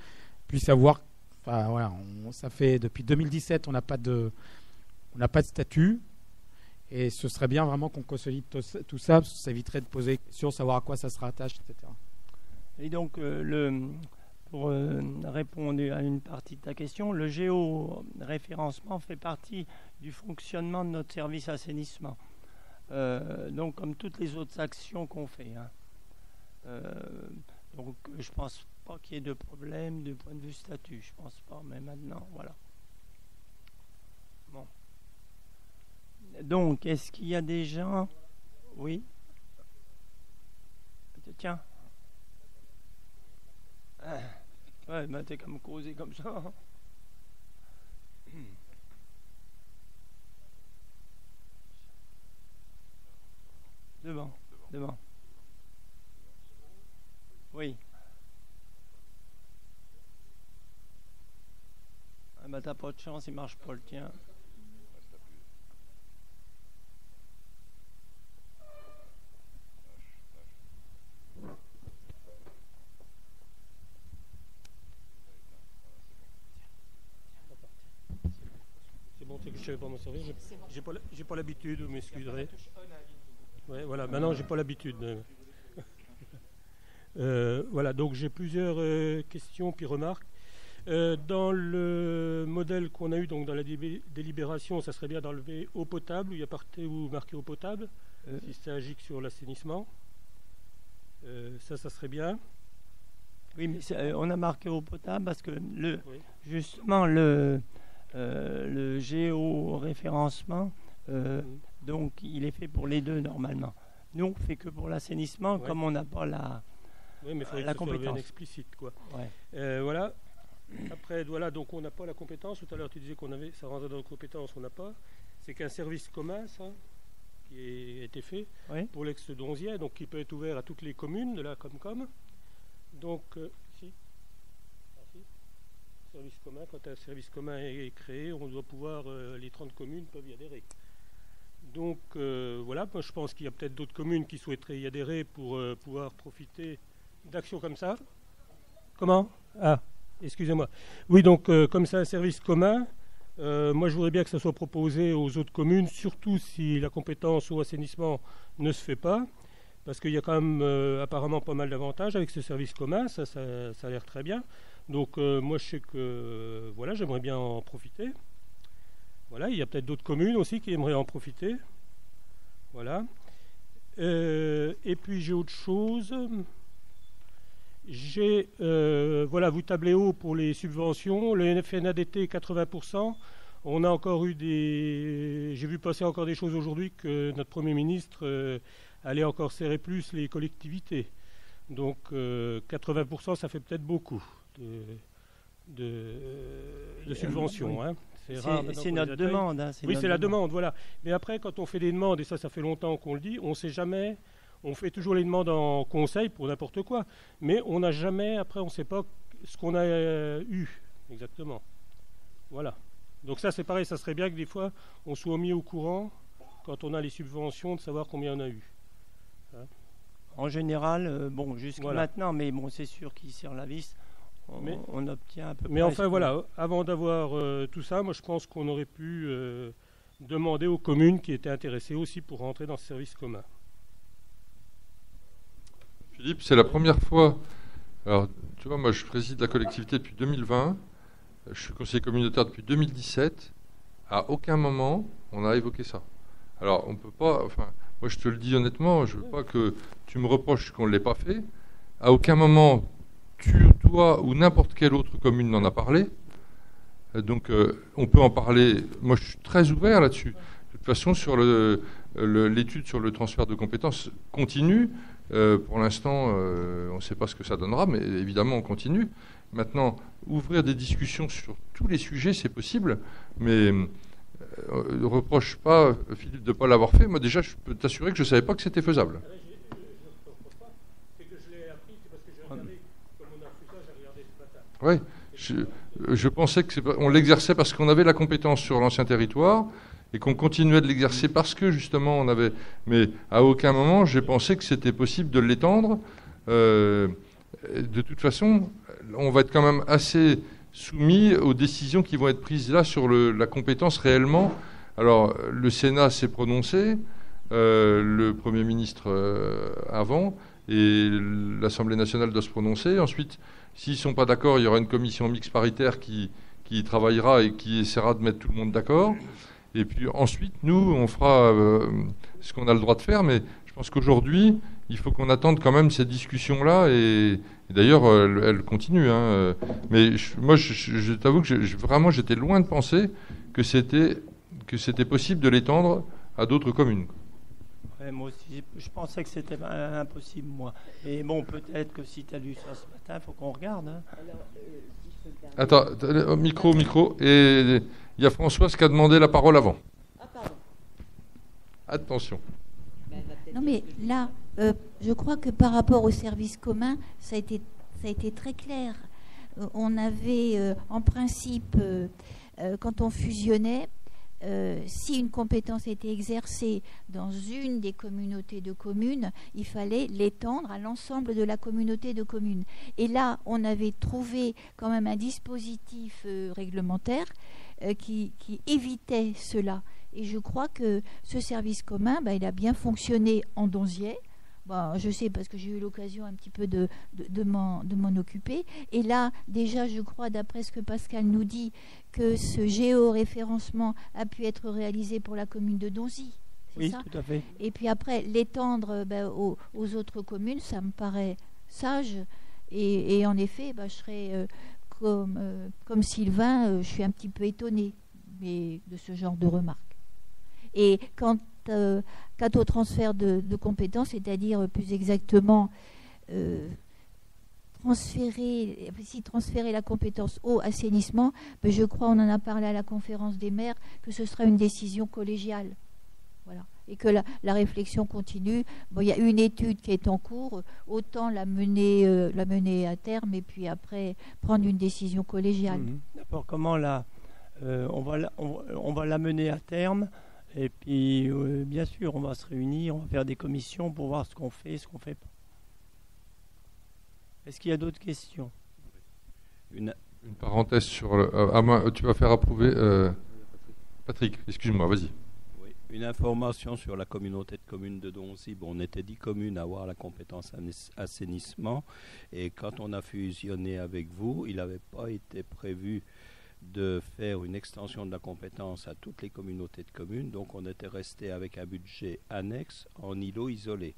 puisse avoir. Enfin voilà, ça fait depuis 2017, on n'a pas de, on n'a pas de statut. Et ce serait bien vraiment qu'on consolide tout ça- tout ça, parce que ça éviterait de poser des questions, savoir à quoi ça se rattache, etc. Et donc, euh, le, pour euh, répondre à une partie de ta question, le géoréférencement fait partie du fonctionnement de notre service assainissement. Euh, donc, comme toutes les autres actions qu'on fait. hein. Euh, donc, je pense pas qu'il y ait de problème du point de vue statut. Je pense pas, mais maintenant, voilà. Bon. Donc, est-ce qu'il y a des gens? Oui. Tiens. Ah, Ouais, ben t'es comme causé comme ça. Devant, devant. Oui. Ah ben t'as pas de chance, il marche pas le tien. C'est bon, c'est que je ne savais pas m'en servir. Pas, j'ai pas l'habitude, vous m'excuserez. Ouais, voilà, maintenant j'ai pas l'habitude. de- Euh, voilà, donc j'ai plusieurs euh, questions puis remarques. Euh, dans le modèle qu'on a eu donc dans la délibération, ça serait bien d'enlever eau potable, où il y a parté ou marqué eau potable, si ça agit sur l'assainissement. Ça, ça serait bien. Oui, mais on a marqué eau potable parce que le, Oui. justement le, le géoréférencement, euh, donc il est fait pour les deux normalement. Nous, on fait que pour l'assainissement, Ouais. comme on n'a pas la. Oui, mais il faudrait La que ce soit bien explicite, quoi. Ouais. Euh, voilà. Après, voilà, donc on n'a pas la compétence. Tout à l'heure, tu disais qu'on avait, ça rentrait dans nos compétences, on n'a pas. C'est qu'un service commun, ça, qui a été fait Oui. pour l'ex-Donzière, donc qui peut être ouvert à toutes les communes de la Comcom. Donc, euh, si. Service commun, quand un service commun est, est créé, on doit pouvoir, euh, les 30 communes peuvent y adhérer. Donc, euh, voilà, moi je pense qu'il y a peut-être d'autres communes qui souhaiteraient y adhérer pour euh, pouvoir profiter d'actions comme ça. Comment? Ah, excusez-moi. Oui, donc euh, comme c'est un service commun, moi je voudrais bien que ça soit proposé aux autres communes, surtout si la compétence au assainissement ne se fait pas, parce qu'il y a quand même apparemment pas mal d'avantages avec ce service commun, ça, ça, ça a l'air très bien. Donc moi je sais que voilà, j'aimerais bien en profiter. Voilà, il y a peut-être d'autres communes aussi qui aimeraient en profiter. Voilà. Euh, et puis j'ai autre chose. J'ai, euh, voilà, vous tablez haut pour les subventions. Le FNADT 80%. On a encore eu des. J'ai vu passer encore des choses aujourd'hui que notre Premier ministre euh, allait encore serrer plus les collectivités. Donc 80%, ça fait peut-être beaucoup de, de, subventions. Hein. C'est notre demande. Hein, oui, c'est la demande, voilà. Mais après, quand on fait des demandes, et ça, ça fait longtemps qu'on le dit, on ne sait jamais. On fait toujours les demandes en conseil pour n'importe quoi, mais on n'a jamais, après, on ne sait pas ce qu'on a euh, eu exactement. Voilà. Donc ça, c'est pareil, ça serait bien que des fois, on soit mis au courant, quand on a les subventions, de savoir combien on a eu. Hein. en général, euh, bon, jusqu'à maintenant, mais bon, c'est sûr qu'il sert la vis on, obtient un peu. Mais enfin voilà, avant d'avoir euh, tout ça, moi je pense qu'on aurait pu euh, demander aux communes qui étaient intéressées aussi pour rentrer dans ce service commun. Philippe, c'est la première fois. Alors, tu vois, moi je préside la collectivité depuis 2020. Je suis conseiller communautaire depuis 2017. À aucun moment on a évoqué ça. Alors, on peut pas. Enfin, moi je te le dis honnêtement, je veux pas que tu me reproches qu'on ne l'ait pas fait. À aucun moment tu, toi ou n'importe quelle autre commune n'en a parlé. Euh, donc euh, on peut en parler. Moi, je suis très ouvert là-dessus. De toute façon, sur l'étude sur le transfert de compétences continue. Euh, pour l'instant, on ne sait pas ce que ça donnera, mais évidemment, on continue. Maintenant, ouvrir des discussions sur tous les sujets, c'est possible, mais ne reproche pas, Philippe, de ne pas l'avoir fait. Moi, déjà, je peux t'assurer que je ne savais pas que c'était faisable. Oui, je, pensais qu'on l'exerçait parce qu'on avait la compétence sur l'ancien territoire et qu'on continuait de l'exercer parce que justement on avait. Mais à aucun moment j'ai pensé que c'était possible de l'étendre. Euh, de toute façon, on va être quand même assez soumis aux décisions qui vont être prises là sur la compétence réellement. Alors le Sénat s'est prononcé, euh, le Premier ministre euh, avant, et l'Assemblée nationale doit se prononcer. Ensuite, S'ils ne sont pas d'accord, il y aura une commission mixte paritaire qui, qui travaillera et qui essaiera de mettre tout le monde d'accord. Et puis ensuite, nous, on fera euh, ce qu'on a le droit de faire. Mais je pense qu'aujourd'hui, il faut qu'on attende quand même cette discussion-là. Et, d'ailleurs, elle, continue. Hein. Mais moi, je, t'avoue que vraiment, j'étais loin de penser que c'était que c'était possible de l'étendre à d'autres communes moi aussi, je pensais que c'était impossible, moi. Et bon, peut-être que si tu as lu ça ce matin, il faut qu'on regarde. Hein. Attends, euh, micro, micro. Et il y a Françoise qui a demandé la parole avant. Ah, pardon. Attention. Non, mais là, euh, je crois que par rapport au service commun, ça a été, ça a été très clair. Euh, on avait, en principe, quand on fusionnait, euh, si une compétence était exercée dans une des communautés de communes, il fallait l'étendre à l'ensemble de la communauté de communes. Et là, on avait trouvé quand même un dispositif euh, réglementaire euh, qui, évitait cela. Et je crois que ce service commun, bah, il a bien fonctionné en Donziais. Bon, je sais parce que j'ai eu l'occasion un petit peu de, de, m'en occuper. Et là, déjà, je crois, d'après ce que Pascal nous dit, que ce géoréférencement a pu être réalisé pour la commune de Donzy. Oui, tout à fait. Et puis après, l'étendre ben, aux, autres communes, ça me paraît sage. Et, en effet, ben, je serais euh, comme, euh, comme Sylvain, euh, je suis un petit peu étonnée mais, de ce genre de remarques. Et quant euh, quant au transfert de, compétences, c'est-à-dire plus exactement euh, transférer, si la compétence au assainissement, mais je crois, on en a parlé à la conférence des maires, que ce sera une décision collégiale. Voilà. Et que la, réflexion continue. Bon, il y a une étude qui est en cours, autant la mener, euh, à terme et puis après prendre une décision collégiale. Mmh. D'abord, comment on va la mener à terme et puis, euh, bien sûr, on va se réunir, on va faire des commissions pour voir ce qu'on fait, ce qu'on fait pas. Est-ce qu'il y a d'autres questions? Une, parenthèse sur le. Euh, tu vas faire approuver. Euh, Patrick, excuse-moi, vas-y. Oui, une information sur la communauté de communes de Donzy. Bon, on était dix communes à avoir la compétence assainissement. Et quand on a fusionné avec vous, il n'avait pas été prévu de faire une extension de la compétence à toutes les communautés de communes. Donc on était resté avec un budget annexe en îlot isolé.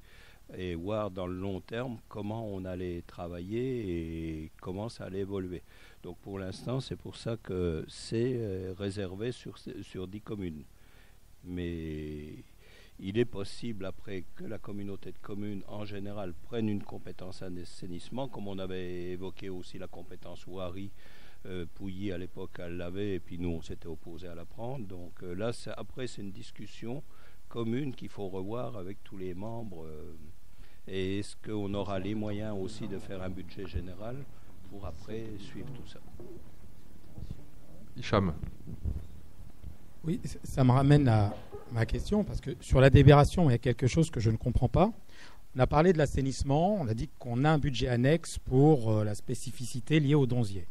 et voir dans le long terme comment on allait travailler et comment ça allait évoluer. Donc pour l'instant, c'est pour ça que c'est euh, réservé sur, sur 10 communes. Mais il est possible après que la communauté de communes en général prenne une compétence assainissement, comme on avait évoqué aussi la compétence Ouari. Euh, Pouilly à l'époque elle l'avait et puis nous on s'était opposé à la prendre. Donc euh, là après c'est une discussion commune qu'il faut revoir avec tous les membres. Euh, et est-ce qu'on aura les moyens aussi de faire un budget général pour après suivre tout ça? Hicham. Oui, ça me ramène à ma question, parce que sur la délibération, il y a quelque chose que je ne comprends pas. On a parlé de l'assainissement, on a dit qu'on a un budget annexe pour euh, la spécificité liée au donzier.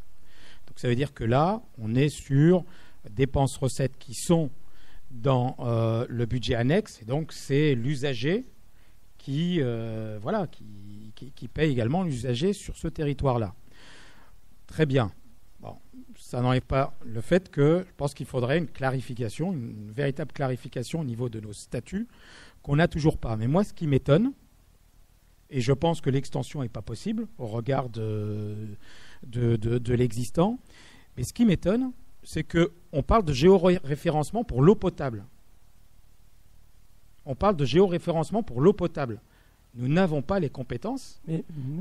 Donc ça veut dire que là, on est sur dépenses-recettes qui sont dans euh, le budget annexe, et donc c'est l'usager qui, euh, voilà, qui, paye également l'usager sur ce territoire-là. Très bien. Bon, ça n'enlève pas le fait que je pense qu'il faudrait une clarification, une véritable clarification au niveau de nos statuts qu'on n'a toujours pas. Mais moi, ce qui m'étonne, et je pense que l'extension n'est pas possible au regard de, de, de l'existant, mais ce qui m'étonne, c'est qu'on parle de géoréférencement pour l'eau potable on parle de géoréférencement pour l'eau potable. Nous n'avons pas les compétences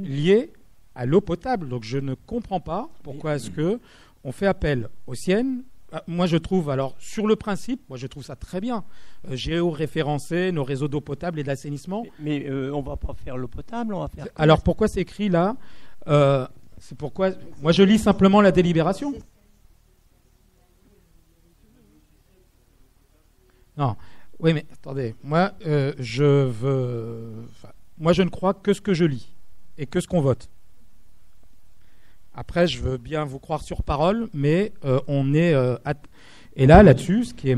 liées à l'eau potable. Donc je ne comprends pas pourquoi est-ce que on fait appel aux siennes. Ah, moi, je trouve, alors, sur le principe, moi, je trouve ça très bien. Euh, géoréférencer nos réseaux d'eau potable et d'assainissement. Mais, euh, on ne va pas faire l'eau potable, on va faire. Alors, pourquoi c'est écrit là? Euh, C'est pourquoi. Moi, je lis simplement la délibération. Non. Oui, mais attendez, moi, euh, je veux. moi, je ne crois que ce que je lis et que ce qu'on vote. Après, je veux bien vous croire sur parole, mais euh, on est. Euh, et là, là-dessus, ce qui est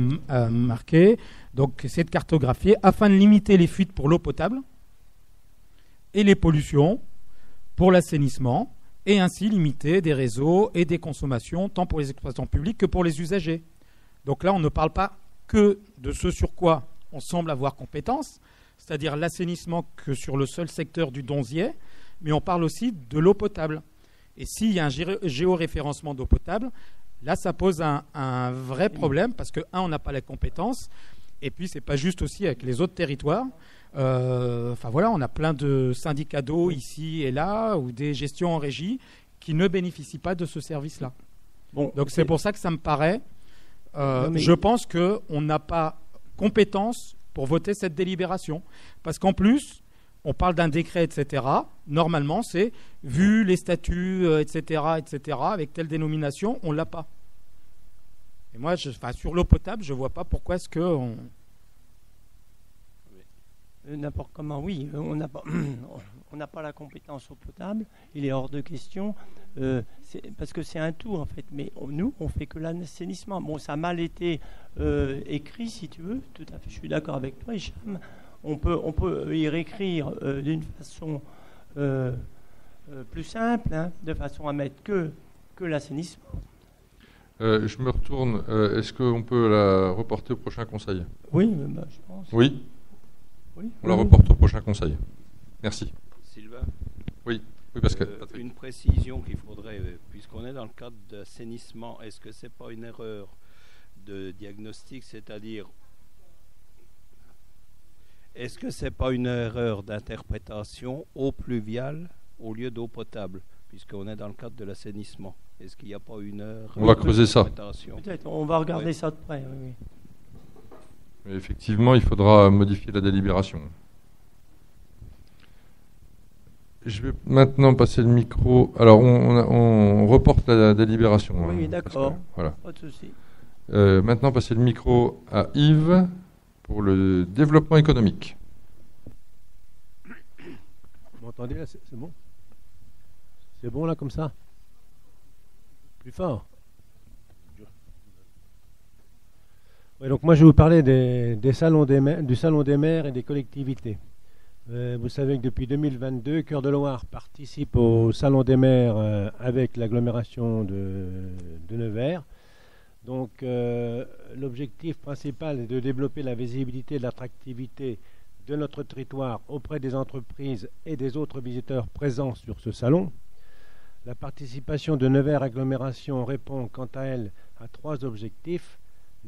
marqué, donc, c'est de cartographier afin de limiter les fuites pour l'eau potable et les pollutions pour l'assainissement, et ainsi limiter des réseaux et des consommations, tant pour les exploitants publics que pour les usagers. Donc là, on ne parle pas que de ce sur quoi on semble avoir compétence, c'est-à-dire l'assainissement que sur le seul secteur du donzier, mais on parle aussi de l'eau potable. Et s'il y a un géoréférencement d'eau potable, là, ça pose un, vrai problème parce que, un, on n'a pas la compétence, et puis c'est pas juste aussi avec les autres territoires. Euh, enfin voilà, on a plein de syndicats d'eau ici et là, ou des gestions en régie qui ne bénéficient pas de ce service-là. Bon, Donc c'est pour ça que ça me paraît euh, je pense qu'on n'a pas compétence pour voter cette délibération. Parce qu'en plus, on parle d'un décret, etc. Normalement, c'est vu les statuts, etc., euh, etc., avec telle dénomination, on ne l'a pas. Et moi, je, sur l'eau potable, je ne vois pas pourquoi est-ce euh, n'importe comment, oui, euh, on n'a pas, on n'a pas la compétence eau potable, il est hors de question, euh, parce que c'est un tout en fait. Mais nous, on fait que l'assainissement. Bon, ça a mal été écrit, si tu veux. Tout à fait, je suis d'accord avec toi, Hicham. On peut, on peut y réécrire d'une façon plus simple, hein, de façon à mettre que que l'assainissement. je me retourne. Est-ce qu'on peut la reporter au prochain conseil? Oui, bah, je pense. Oui. On la reporte au prochain conseil. Merci. Sylvain Oui, oui parce que. Euh, une précision qu'il faudrait, euh, puisqu'on est dans le cadre d'assainissement, est-ce que ce n'est pas une erreur de diagnostic, c'est-à-dire. Est-ce que ce n'est pas une erreur d'interprétation eau pluviale au lieu d'eau potable, puisqu'on est dans le cadre de l'assainissement? Est-ce qu'il n'y a pas une erreur On va creuser ça. Peut-être, on va regarder ça de près. Oui, oui effectivement, il faudra modifier la délibération. Je vais maintenant passer le micro. Alors, on, reporte la délibération. Oui, hein, d'accord. Voilà. Pas de souci. Euh, maintenant, passer le micro à Yves pour le développement économique. Vous m'entendez là? C'est bon? C'est bon là comme ça? Plus fort? Donc moi je vais vous parler du Salon des maires et des collectivités. Euh, vous savez que depuis 2022, Cœur de Loire participe au Salon des maires euh, avec l'agglomération de, Nevers. Donc euh, l'objectif principal est de développer la visibilité et l'attractivité de notre territoire auprès des entreprises et des autres visiteurs présents sur ce salon. La participation de Nevers Agglomération répond quant à elle à trois objectifs.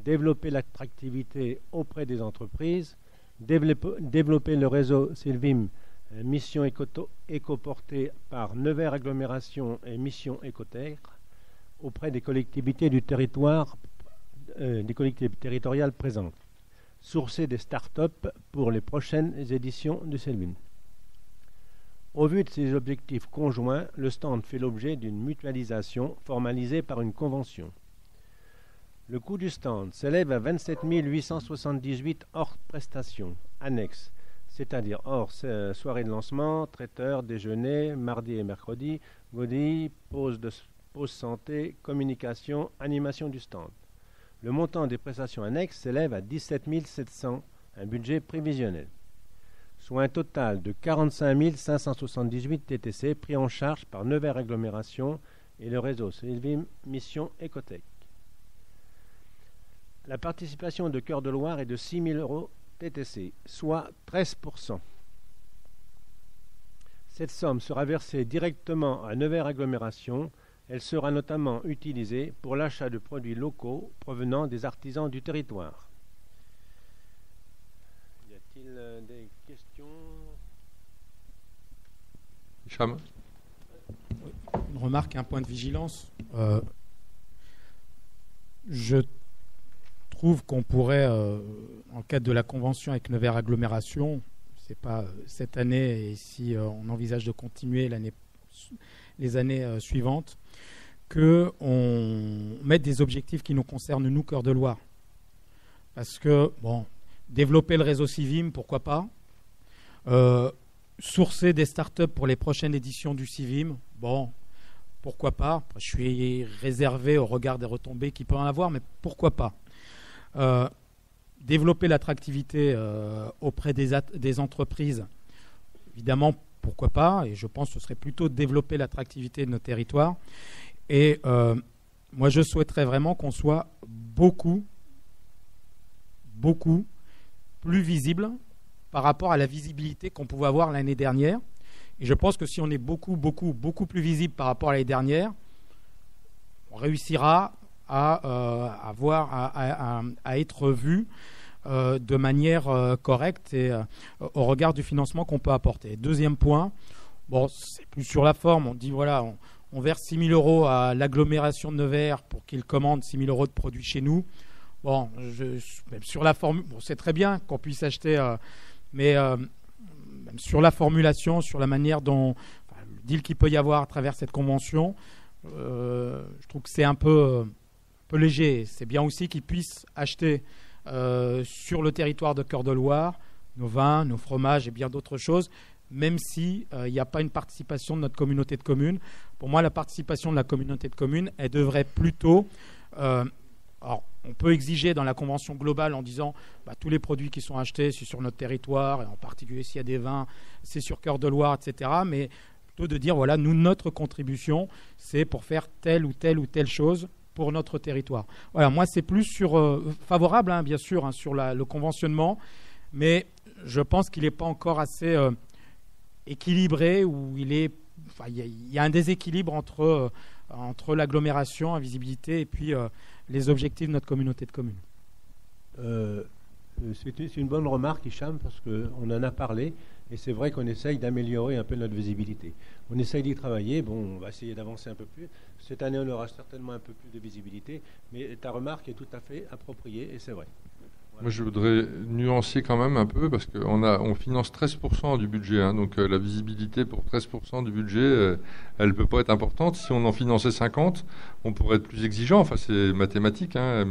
Développer l'attractivité auprès des entreprises, développer le réseau Sylvim euh, mission éco-portée par Nevers Agglomération et mission Écoterre auprès des collectivités du territoire, euh, des collectivités territoriales présentes. Sourcer des start-up pour les prochaines éditions du Selvin. Au vu de ces objectifs conjoints, le stand fait l'objet d'une mutualisation formalisée par une convention. Le coût du stand s'élève à 27 878 hors prestations annexes c'est-à-dire hors soirée de lancement, traiteur, déjeuner, mardi et mercredi, godille, pause, de, pause santé, communication, animation du stand. Le montant des prestations annexes s'élève à 17 700, un budget prévisionnel, soit un total de 45 578 TTC pris en charge par Nevers Agglomération et le réseau Sylvim Mission Ecotech. La participation de Cœur de Loire est de 6 000 euros TTC, soit 13%. Cette somme sera versée directement à Nevers Agglomération. Elle sera notamment utilisée pour l'achat de produits locaux provenant des artisans du territoire. Y a-t-il euh, des questions? Cham Une remarque, un point de vigilance. Euh, je trouve qu'on pourrait, euh, en cadre de la convention avec Nevers Agglomération, c'est pas euh, cette année et si euh, on envisage de continuer les années suivantes, qu'on mette des objectifs qui nous concernent, nous, Cœur de Loire. Parce que, bon, développer le réseau Civim, pourquoi pas Sourcer des startups pour les prochaines éditions du Civim, bon, pourquoi pas Je suis réservé au regard des retombées qu'il peut en avoir, mais pourquoi pas développer l'attractivité euh, auprès des, entreprises, évidemment, pourquoi pas, et je pense que ce serait plutôt développer l'attractivité de nos territoires. Et euh, moi, je souhaiterais vraiment qu'on soit beaucoup, beaucoup plus visible par rapport à la visibilité qu'on pouvait avoir l'année dernière. Et je pense que si on est beaucoup, beaucoup, beaucoup plus visible par rapport à l'année dernière, on réussira à, euh, à, à, être vu euh, de manière euh, correcte et au regard du financement qu'on peut apporter. Deuxième point, bon, c'est plus sur la forme. On dit voilà, on, verse 6 000 euros à l'agglomération de Nevers pour qu'il commande 6 000 euros de produits chez nous. Bon, je, sur la formule, c'est très bien qu'on puisse acheter, mais même sur la formulation, sur la manière dont le deal qu'il peut y avoir à travers cette convention, je trouve que c'est un peu peu léger. C'est bien aussi qu'ils puissent acheter euh, sur le territoire de Cœur de Loire nos vins, nos fromages et bien d'autres choses, même s'il euh, n'y a pas une participation de notre communauté de communes. Pour moi, la participation de la communauté de communes, elle devrait plutôt... Euh, alors, on peut exiger dans la convention globale en disant bah, tous les produits qui sont achetés, c'est sur notre territoire, et en particulier s'il y a des vins, c'est sur Cœur de Loire, etc. Mais plutôt de dire voilà, nous, notre contribution, c'est pour faire telle ou telle ou telle chose pour notre territoire. Voilà, moi c'est plus sur euh, favorable, hein, bien sûr, hein, sur le conventionnement, mais je pense qu'il n'est pas encore assez euh, équilibré ou il est, il y, a un déséquilibre entre euh, entre l'agglomération, la visibilité et puis les objectifs de notre communauté de communes. c'est une bonne remarque, Hicham, parce qu'on en a parlé. Et c'est vrai qu'on essaye d'améliorer un peu notre visibilité. On essaye d'y travailler. Bon, on va essayer d'avancer un peu plus. Cette année, on aura certainement un peu plus de visibilité. Mais ta remarque est tout à fait appropriée et c'est vrai. Moi, je voudrais nuancer quand même un peu parce qu'on on finance 13% du budget. Hein. donc, euh, la visibilité pour 13% du budget, euh, elle ne peut pas être importante. Si on en finançait 50, on pourrait être plus exigeant. Enfin, c'est mathématique, hein,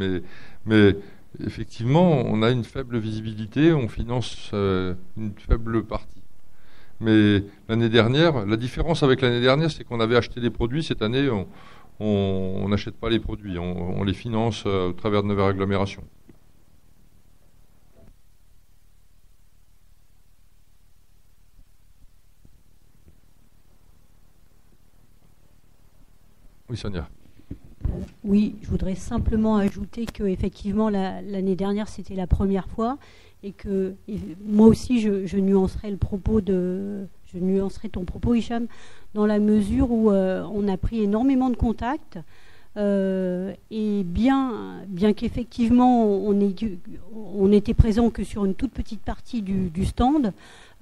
mais effectivement, on a une faible visibilité, on finance euh, une faible partie. Mais l'année dernière, la différence avec l'année dernière, c'est qu'on avait acheté des produits. Cette année, on n'achète pas les produits, on, les finance euh, au travers de Nevers Agglomération. Oui, Sonia. Oui, je voudrais simplement ajouter que effectivement l'année dernière c'était la première fois et que moi aussi je, nuancerai le propos de je nuancerai ton propos Hicham dans la mesure où euh, on a pris énormément de contacts euh, et bien, bien qu'effectivement on, on, était présent que sur une toute petite partie du, stand,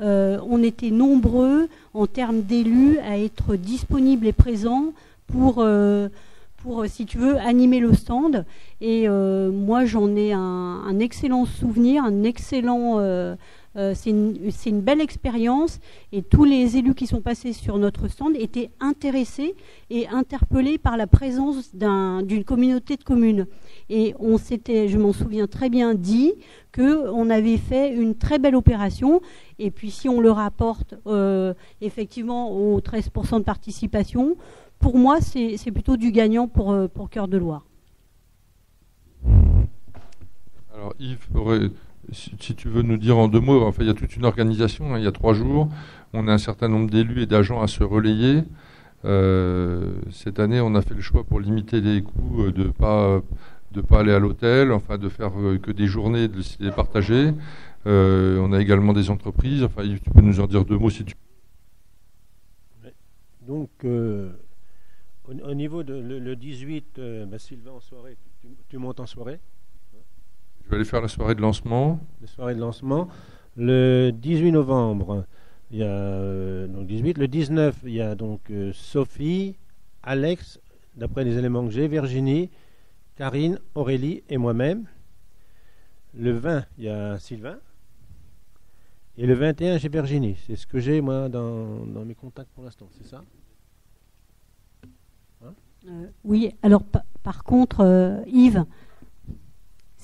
euh, on était nombreux en termes d'élus à être disponibles et présents pour, pour, si tu veux, animer le stand. Et moi j'en ai un, un, excellent souvenir, un excellent euh, c'est une, belle expérience et tous les élus qui sont passés sur notre stand étaient intéressés et interpellés par la présence d'une communauté de communes. Et on s'était, je m'en souviens très bien, dit qu'on avait fait une très belle opération. Et puis si on le rapporte euh, effectivement aux 13% de participation, pour moi c'est plutôt du gagnant pour, euh, pour Cœur de Loire. Alors Yves si, tu veux nous dire en deux mots, enfin, il y a toute une organisation, hein, il y a trois jours, on a un certain nombre d'élus et d'agents à se relayer. Euh, cette année, on a fait le choix pour limiter les coûts euh, de ne pas, de pas aller à l'hôtel, enfin de faire que des journées, de les partager. on a également des entreprises. Enfin, tu peux nous en dire deux mots si tu Donc, au, niveau de le, 18, bah, Sylvain, en soirée, tu montes en soirée je vais aller faire la soirée de lancement. La soirée de lancement. Le 18 novembre, il y a euh, donc 18. Le 19, il y a donc euh, Sophie, Alex, d'après les éléments que j'ai, Virginie, Karine, Aurélie et moi-même. Le 20, il y a Sylvain. Et le 21, j'ai Virginie. C'est ce que j'ai, moi, dans, mes contacts pour l'instant. C'est ça? Euh, Oui, alors par contre, Yves,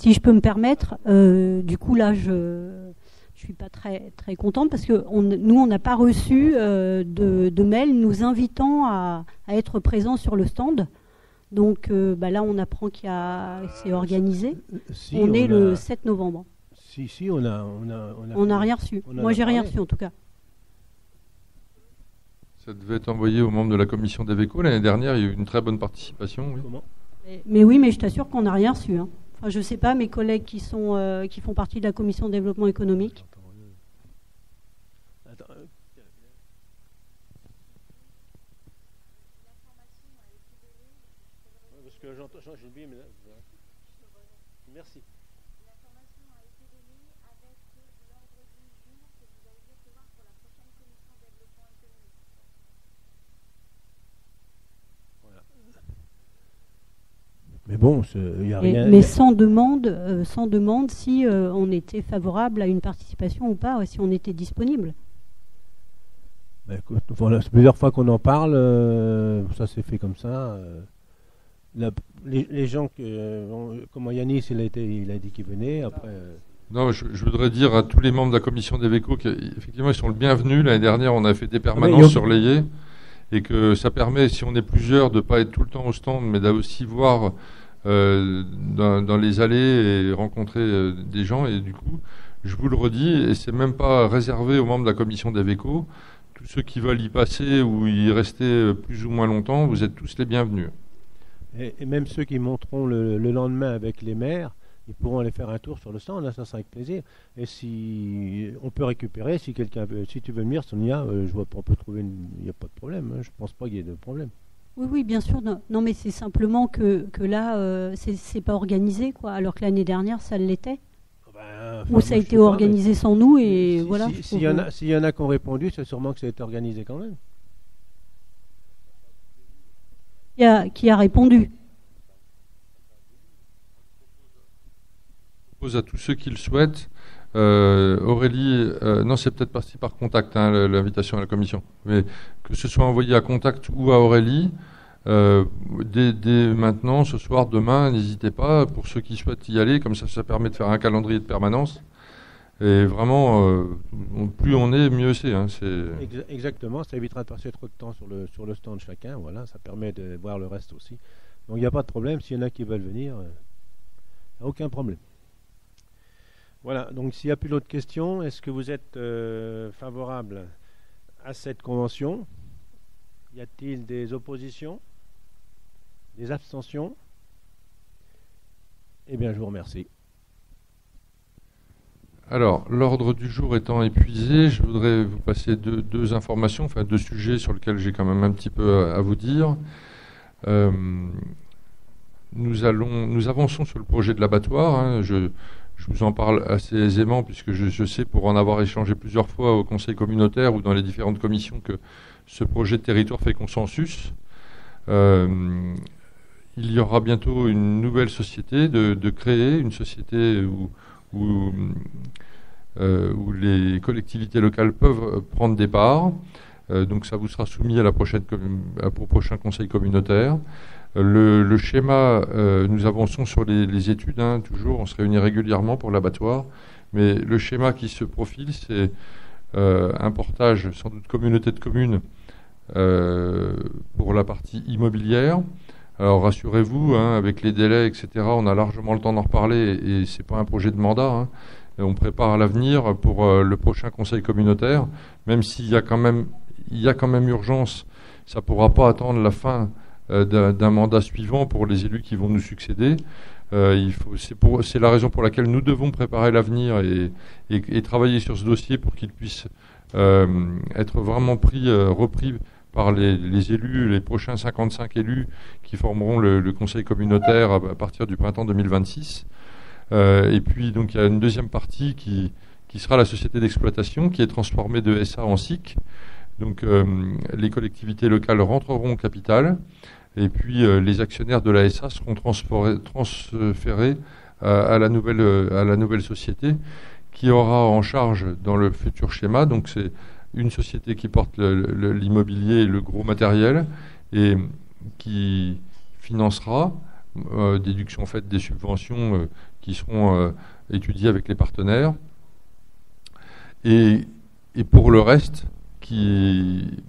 si je peux me permettre, euh, du coup là je ne suis pas très, très contente parce que nous on n'a pas reçu euh, de, mail nous invitant à, être présents sur le stand. Donc euh, bah, là on apprend qu'il c'est organisé. on, est le 7 novembre. Si, si, on a. On n'a rien reçu. Moi j'ai rien reçu en tout cas. Ça devait être envoyé aux membres de la commission d'Aveco. L'année dernière, il y a eu une très bonne participation. mais, oui, mais je t'assure qu'on n'a rien reçu. Hein je ne sais pas, mes collègues qui, sont, euh, qui font partie de la commission de développement économique. Mais bon, il n'y a rien. Mais sans demande, euh, sans demande si euh, on était favorable à une participation ou pas, si on était disponible. Ben, voilà, c'est plusieurs fois qu'on en parle, euh, ça s'est fait comme ça. les, gens que, comment Yanis, il a, été, il a dit qu'il venait, après. Non, je, voudrais dire à tous les membres de la commission d'Eveco qu'effectivement, ils sont le bienvenu. L'année dernière, on a fait des ah, permanences surveillées et que ça permet, si on est plusieurs, de ne pas être tout le temps au stand, mais d'aussi voir euh, dans, les allées et rencontrer euh, des gens. Et du coup, je vous le redis, et c'est même pas réservé aux membres de la commission d'Aveco. Tous ceux qui veulent y passer ou y rester euh, plus ou moins longtemps, vous êtes tous les bienvenus. Et, même ceux qui monteront le lendemain avec les maires, ils pourront aller faire un tour sur le stand, ça sera avec plaisir. Et si on peut récupérer, si quelqu'un si tu veux venir, Sonia, je vois on peut trouver, il n'y a pas de problème. Hein, je pense pas qu'il y ait de problème. Oui, oui, bien sûr. Non, mais c'est simplement que, que là, euh, c'est pas organisé, quoi. Alors que l'année dernière, ça l'était. Ah ben, Ou ça a été organisé sans nous et voilà. S'il y, en a, y en a qui ont répondu, c'est sûrement que ça a été organisé quand même. Qui a, qui a répondu à tous ceux qui le souhaitent. Euh, Aurélie, euh, non, c'est peut-être parti par contact, hein, l'invitation à la commission, mais que ce soit envoyé à contact ou à Aurélie, euh, dès, maintenant, ce soir, demain, n'hésitez pas, pour ceux qui souhaitent y aller, comme ça, ça permet de faire un calendrier de permanence. Et vraiment, plus on est, mieux c'est. Hein, Exactement, ça évitera de passer trop de temps sur le, sur le stand chacun, voilà, ça permet de voir le reste aussi. Donc il n'y a pas de problème, s'il y en a qui veulent venir, aucun problème. Voilà, donc s'il n'y a plus d'autres questions, est-ce que vous êtes euh, favorable à cette convention? Y a-t-il des oppositions? Des abstentions? Eh bien, je vous remercie. Alors, l'ordre du jour étant épuisé, je voudrais vous passer deux, informations, enfin deux sujets sur lesquels j'ai quand même un petit peu à, vous dire. Euh, nous, allons, nous avançons sur le projet de l'abattoir. Hein. Je, vous en parle assez aisément puisque je, sais, pour en avoir échangé plusieurs fois au Conseil communautaire ou dans les différentes commissions, que ce projet de territoire fait consensus. Euh, il y aura bientôt une nouvelle société de, créer, une société où, euh, où, les collectivités locales peuvent prendre des parts. Euh, donc ça vous sera soumis à la prochaine, au prochain conseil communautaire. Le, schéma, euh, nous avançons sur les, études, hein, toujours, on se réunit régulièrement pour l'abattoir, mais le schéma qui se profile, c'est euh, un portage, sans doute communauté de communes, euh, pour la partie immobilière. Alors rassurez-vous, hein, avec les délais, etc., on a largement le temps d'en reparler et, ce n'est pas un projet de mandat. Hein. on prépare l'avenir pour le prochain conseil communautaire, même s'il y a quand même, il y a quand même urgence, ça ne pourra pas attendre la fin euh, d'un mandat suivant pour les élus qui vont nous succéder. Euh, c'est la raison pour laquelle nous devons préparer l'avenir et, travailler sur ce dossier pour qu'il puisse euh, être vraiment pris, repris par les, élus, les prochains 55 élus qui formeront le, conseil communautaire à, partir du printemps 2026. et puis donc il y a une deuxième partie qui, qui sera la société d'exploitation qui est transformée de SA en SIC. Donc les collectivités locales rentreront au capital et puis euh, les actionnaires de la SA seront transférés à, la nouvelle, euh, à la nouvelle société qui aura en charge dans le futur schéma, donc c'est une société qui porte l'immobilier et le gros matériel et qui financera, euh, déduction faite des subventions qui seront étudiées avec les partenaires, et, et pour le reste, qui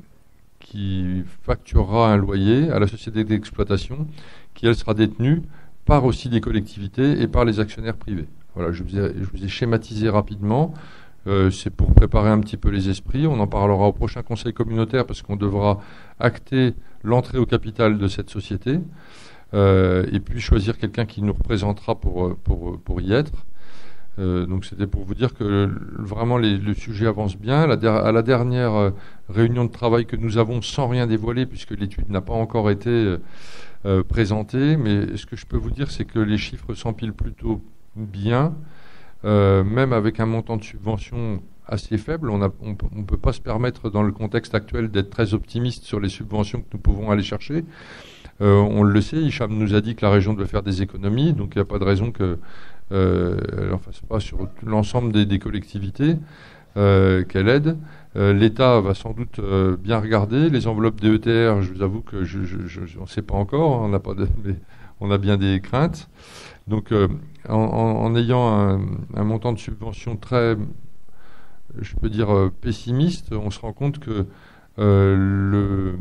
qui facturera un loyer à la société d'exploitation qui, elle, sera détenue par aussi des collectivités et par les actionnaires privés. Voilà, je vous ai, schématisé rapidement. Euh, c'est pour préparer un petit peu les esprits. On en parlera au prochain conseil communautaire parce qu'on devra acter l'entrée au capital de cette société euh, et puis choisir quelqu'un qui nous représentera pour y être. Euh, donc c'était pour vous dire que vraiment le sujet avance bien. à la dernière euh, réunion de travail que nous avons, sans rien dévoiler, puisque l'étude n'a pas encore été euh, présentée, mais ce que je peux vous dire, c'est que les chiffres s'empilent plutôt bien, même avec un montant de subvention assez faible. On ne peut pas se permettre, dans le contexte actuel, d'être très optimiste sur les subventions que nous pouvons aller chercher. on le sait, Hicham nous a dit que la région devait faire des économies, donc il n'y a pas de raison que enfin pas sur l'ensemble des, collectivités euh, qu'elle aide. Euh, L'État va sans doute bien regarder les enveloppes DETR. Je vous avoue que je ne sais pas encore. On a pas mais on a bien des craintes. Donc, en, ayant un, montant de subvention très, je peux dire, pessimiste, on se rend compte que le,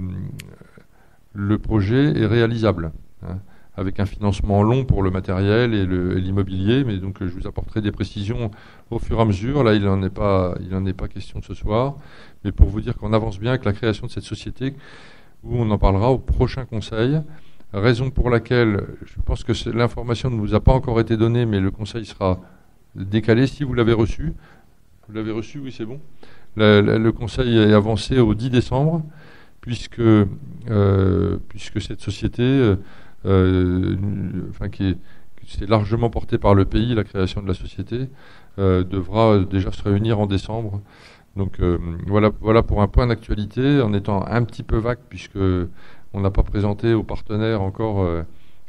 le projet est réalisable. Hein avec un financement long pour le matériel et l'immobilier, mais donc je vous apporterai des précisions au fur et à mesure. Là, il n'en est, pas, il est pas question ce soir, mais pour vous dire qu'on avance bien avec la création de cette société, où on en parlera au prochain conseil. Raison pour laquelle je pense que l'information ne vous a pas encore été donnée, mais le conseil sera décalé si vous l'avez reçu. Vous l'avez reçu, oui, c'est bon. Le, conseil est avancé au 10 décembre, puisque, euh, puisque cette société. Euh, euh, enfin, qui est, c'est largement porté par le pays, la création de la société, euh, devra déjà se réunir en décembre. Donc euh, voilà, voilà pour un point d'actualité, en étant un petit peu vague, puisque on n'a pas présenté aux partenaires encore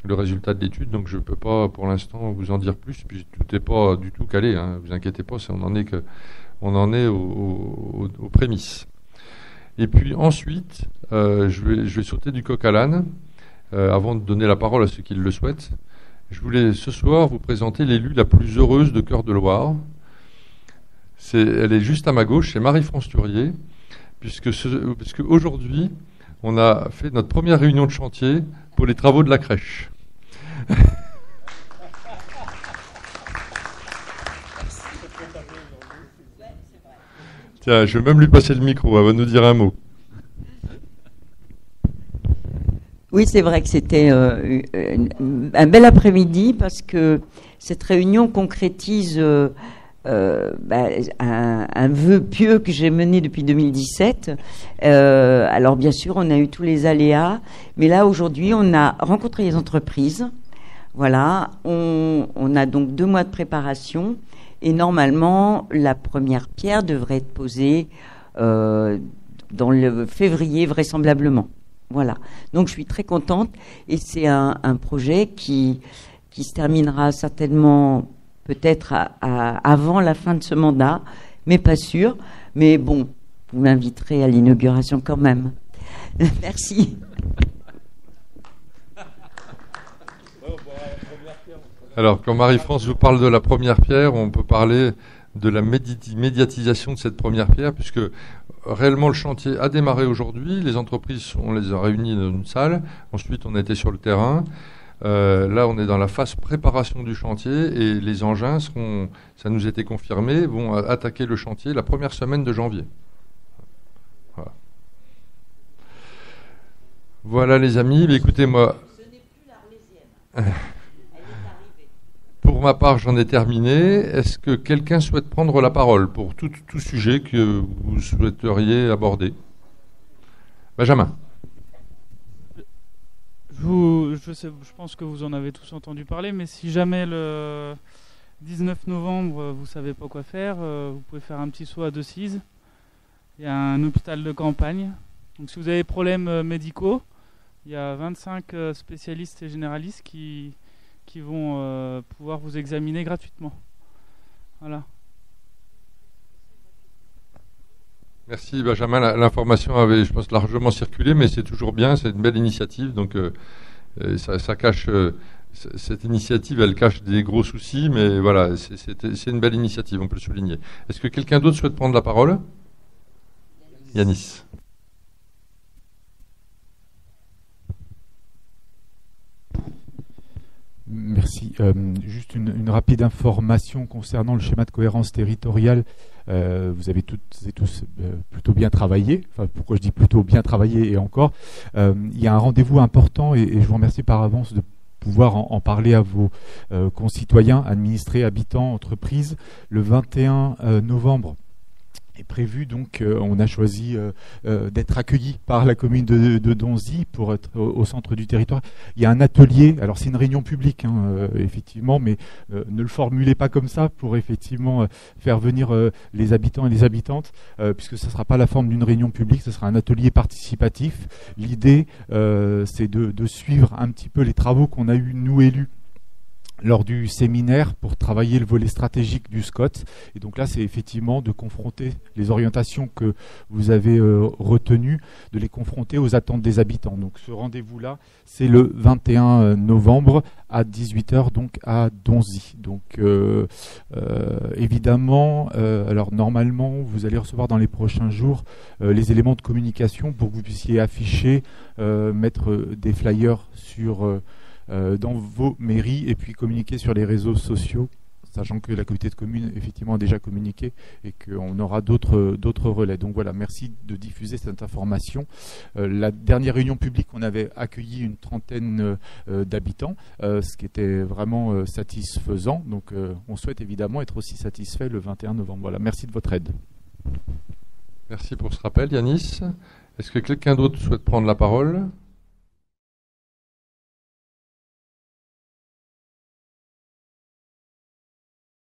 le résultat de l'étude, donc je ne peux pas pour l'instant vous en dire plus, puis tout n'est pas du tout calé, hein, vous inquiétez pas, on en est, que, on en est aux, prémices. Et puis ensuite, je, vais, je vais sauter du coq à l'âne. Euh, avant de donner la parole à ceux qui le souhaitent, je voulais ce soir vous présenter l'élue la plus heureuse de Cœur de Loire. elle est juste à ma gauche, c'est Marie-France Turier, puisque, puisque aujourd'hui, on a fait notre première réunion de chantier pour les travaux de la crèche. Tiens, je vais même lui passer le micro, elle va nous dire un mot. Oui, c'est vrai que c'était euh, un bel après-midi parce que cette réunion concrétise euh, euh, bah, un, vœu pieux que j'ai mené depuis 2017. alors bien sûr, on a eu tous les aléas, mais là aujourd'hui, on a rencontré les entreprises. Voilà, on, on a donc deux mois de préparation et normalement, la première pierre devrait être posée dans le février vraisemblablement. Voilà. Donc je suis très contente et c'est un, projet qui, qui se terminera certainement peut-être avant la fin de ce mandat, mais pas sûr. Mais bon, vous m'inviterez à l'inauguration quand même. Merci. Alors, quand Marie-France vous parle de la première pierre, on peut parler de la médiatisation de cette première pierre, puisque réellement le chantier a démarré aujourd'hui. Les entreprises, on les a réunies dans une salle. Ensuite, on été sur le terrain. Euh, là, on est dans la phase préparation du chantier et les engins seront, ça nous a été confirmé, vont attaquer le chantier la première semaine de janvier. Voilà, voilà les amis. Écoutez, moi. Ce n'est plus ma part, j'en ai terminé. Est-ce que quelqu'un souhaite prendre la parole pour tout, sujet que vous souhaiteriez aborder? Benjamin. Je, pense que vous en avez tous entendu parler, mais si jamais le 19 novembre, vous ne savez pas quoi faire, euh, vous pouvez faire un petit saut à Decize. Il y a un hôpital de campagne. Donc si vous avez des problèmes euh, médicaux, il y a 25 euh, spécialistes et généralistes qui, qui vont euh, pouvoir vous examiner gratuitement. Voilà. Merci Benjamin. L'information avait, je pense, largement circulé, mais c'est toujours bien. C'est une belle initiative. Donc, euh, ça, cache. Euh, cette initiative, elle cache des gros soucis, mais voilà, c'est une belle initiative, on peut le souligner. Est-ce que quelqu'un d'autre souhaite prendre la parole? Yanis. Merci. Euh, juste une, rapide information concernant le schéma de cohérence territoriale. Euh, vous avez toutes et tous euh, plutôt bien travaillé. Enfin, pourquoi je dis plutôt bien travaillé et encore? Il y a un rendez-vous important et, je vous remercie par avance de pouvoir en, parler à vos concitoyens, administrés, habitants, entreprises, le 21 novembre est prévu. Donc, euh, on a choisi euh, euh, d'être accueilli par la commune de, Donzy pour être au, centre du territoire. Il y a un atelier. Alors, c'est une réunion publique, hein, effectivement, mais ne le formulez pas comme ça pour effectivement faire venir les habitants et les habitantes, puisque ce ne sera pas la forme d'une réunion publique, ce sera un atelier participatif. L'idée, c'est de, de suivre un petit peu les travaux qu'on a eu nous élus lors du séminaire pour travailler le volet stratégique du SCOT. Et donc là, c'est effectivement de confronter les orientations que vous avez euh, retenues, de les confronter aux attentes des habitants. Donc ce rendez-vous-là, c'est le 21 euh, novembre à 18h, donc à Donzy. Donc euh, évidemment, alors normalement, vous allez recevoir dans les prochains jours les éléments de communication pour que vous puissiez afficher, mettre des flyers sur dans vos mairies et puis communiquer sur les réseaux sociaux sachant que la communauté de communes effectivement a déjà communiqué et qu'on aura d'autres d'autres relais. Donc voilà, merci de diffuser cette information. Euh, la dernière réunion publique, on avait accueilli une trentaine euh, d'habitants, ce qui était vraiment satisfaisant. Donc on souhaite évidemment être aussi satisfait le 21 novembre. Voilà, merci de votre aide. Merci pour ce rappel, Yanis. Est-ce que quelqu'un d'autre souhaite prendre la parole?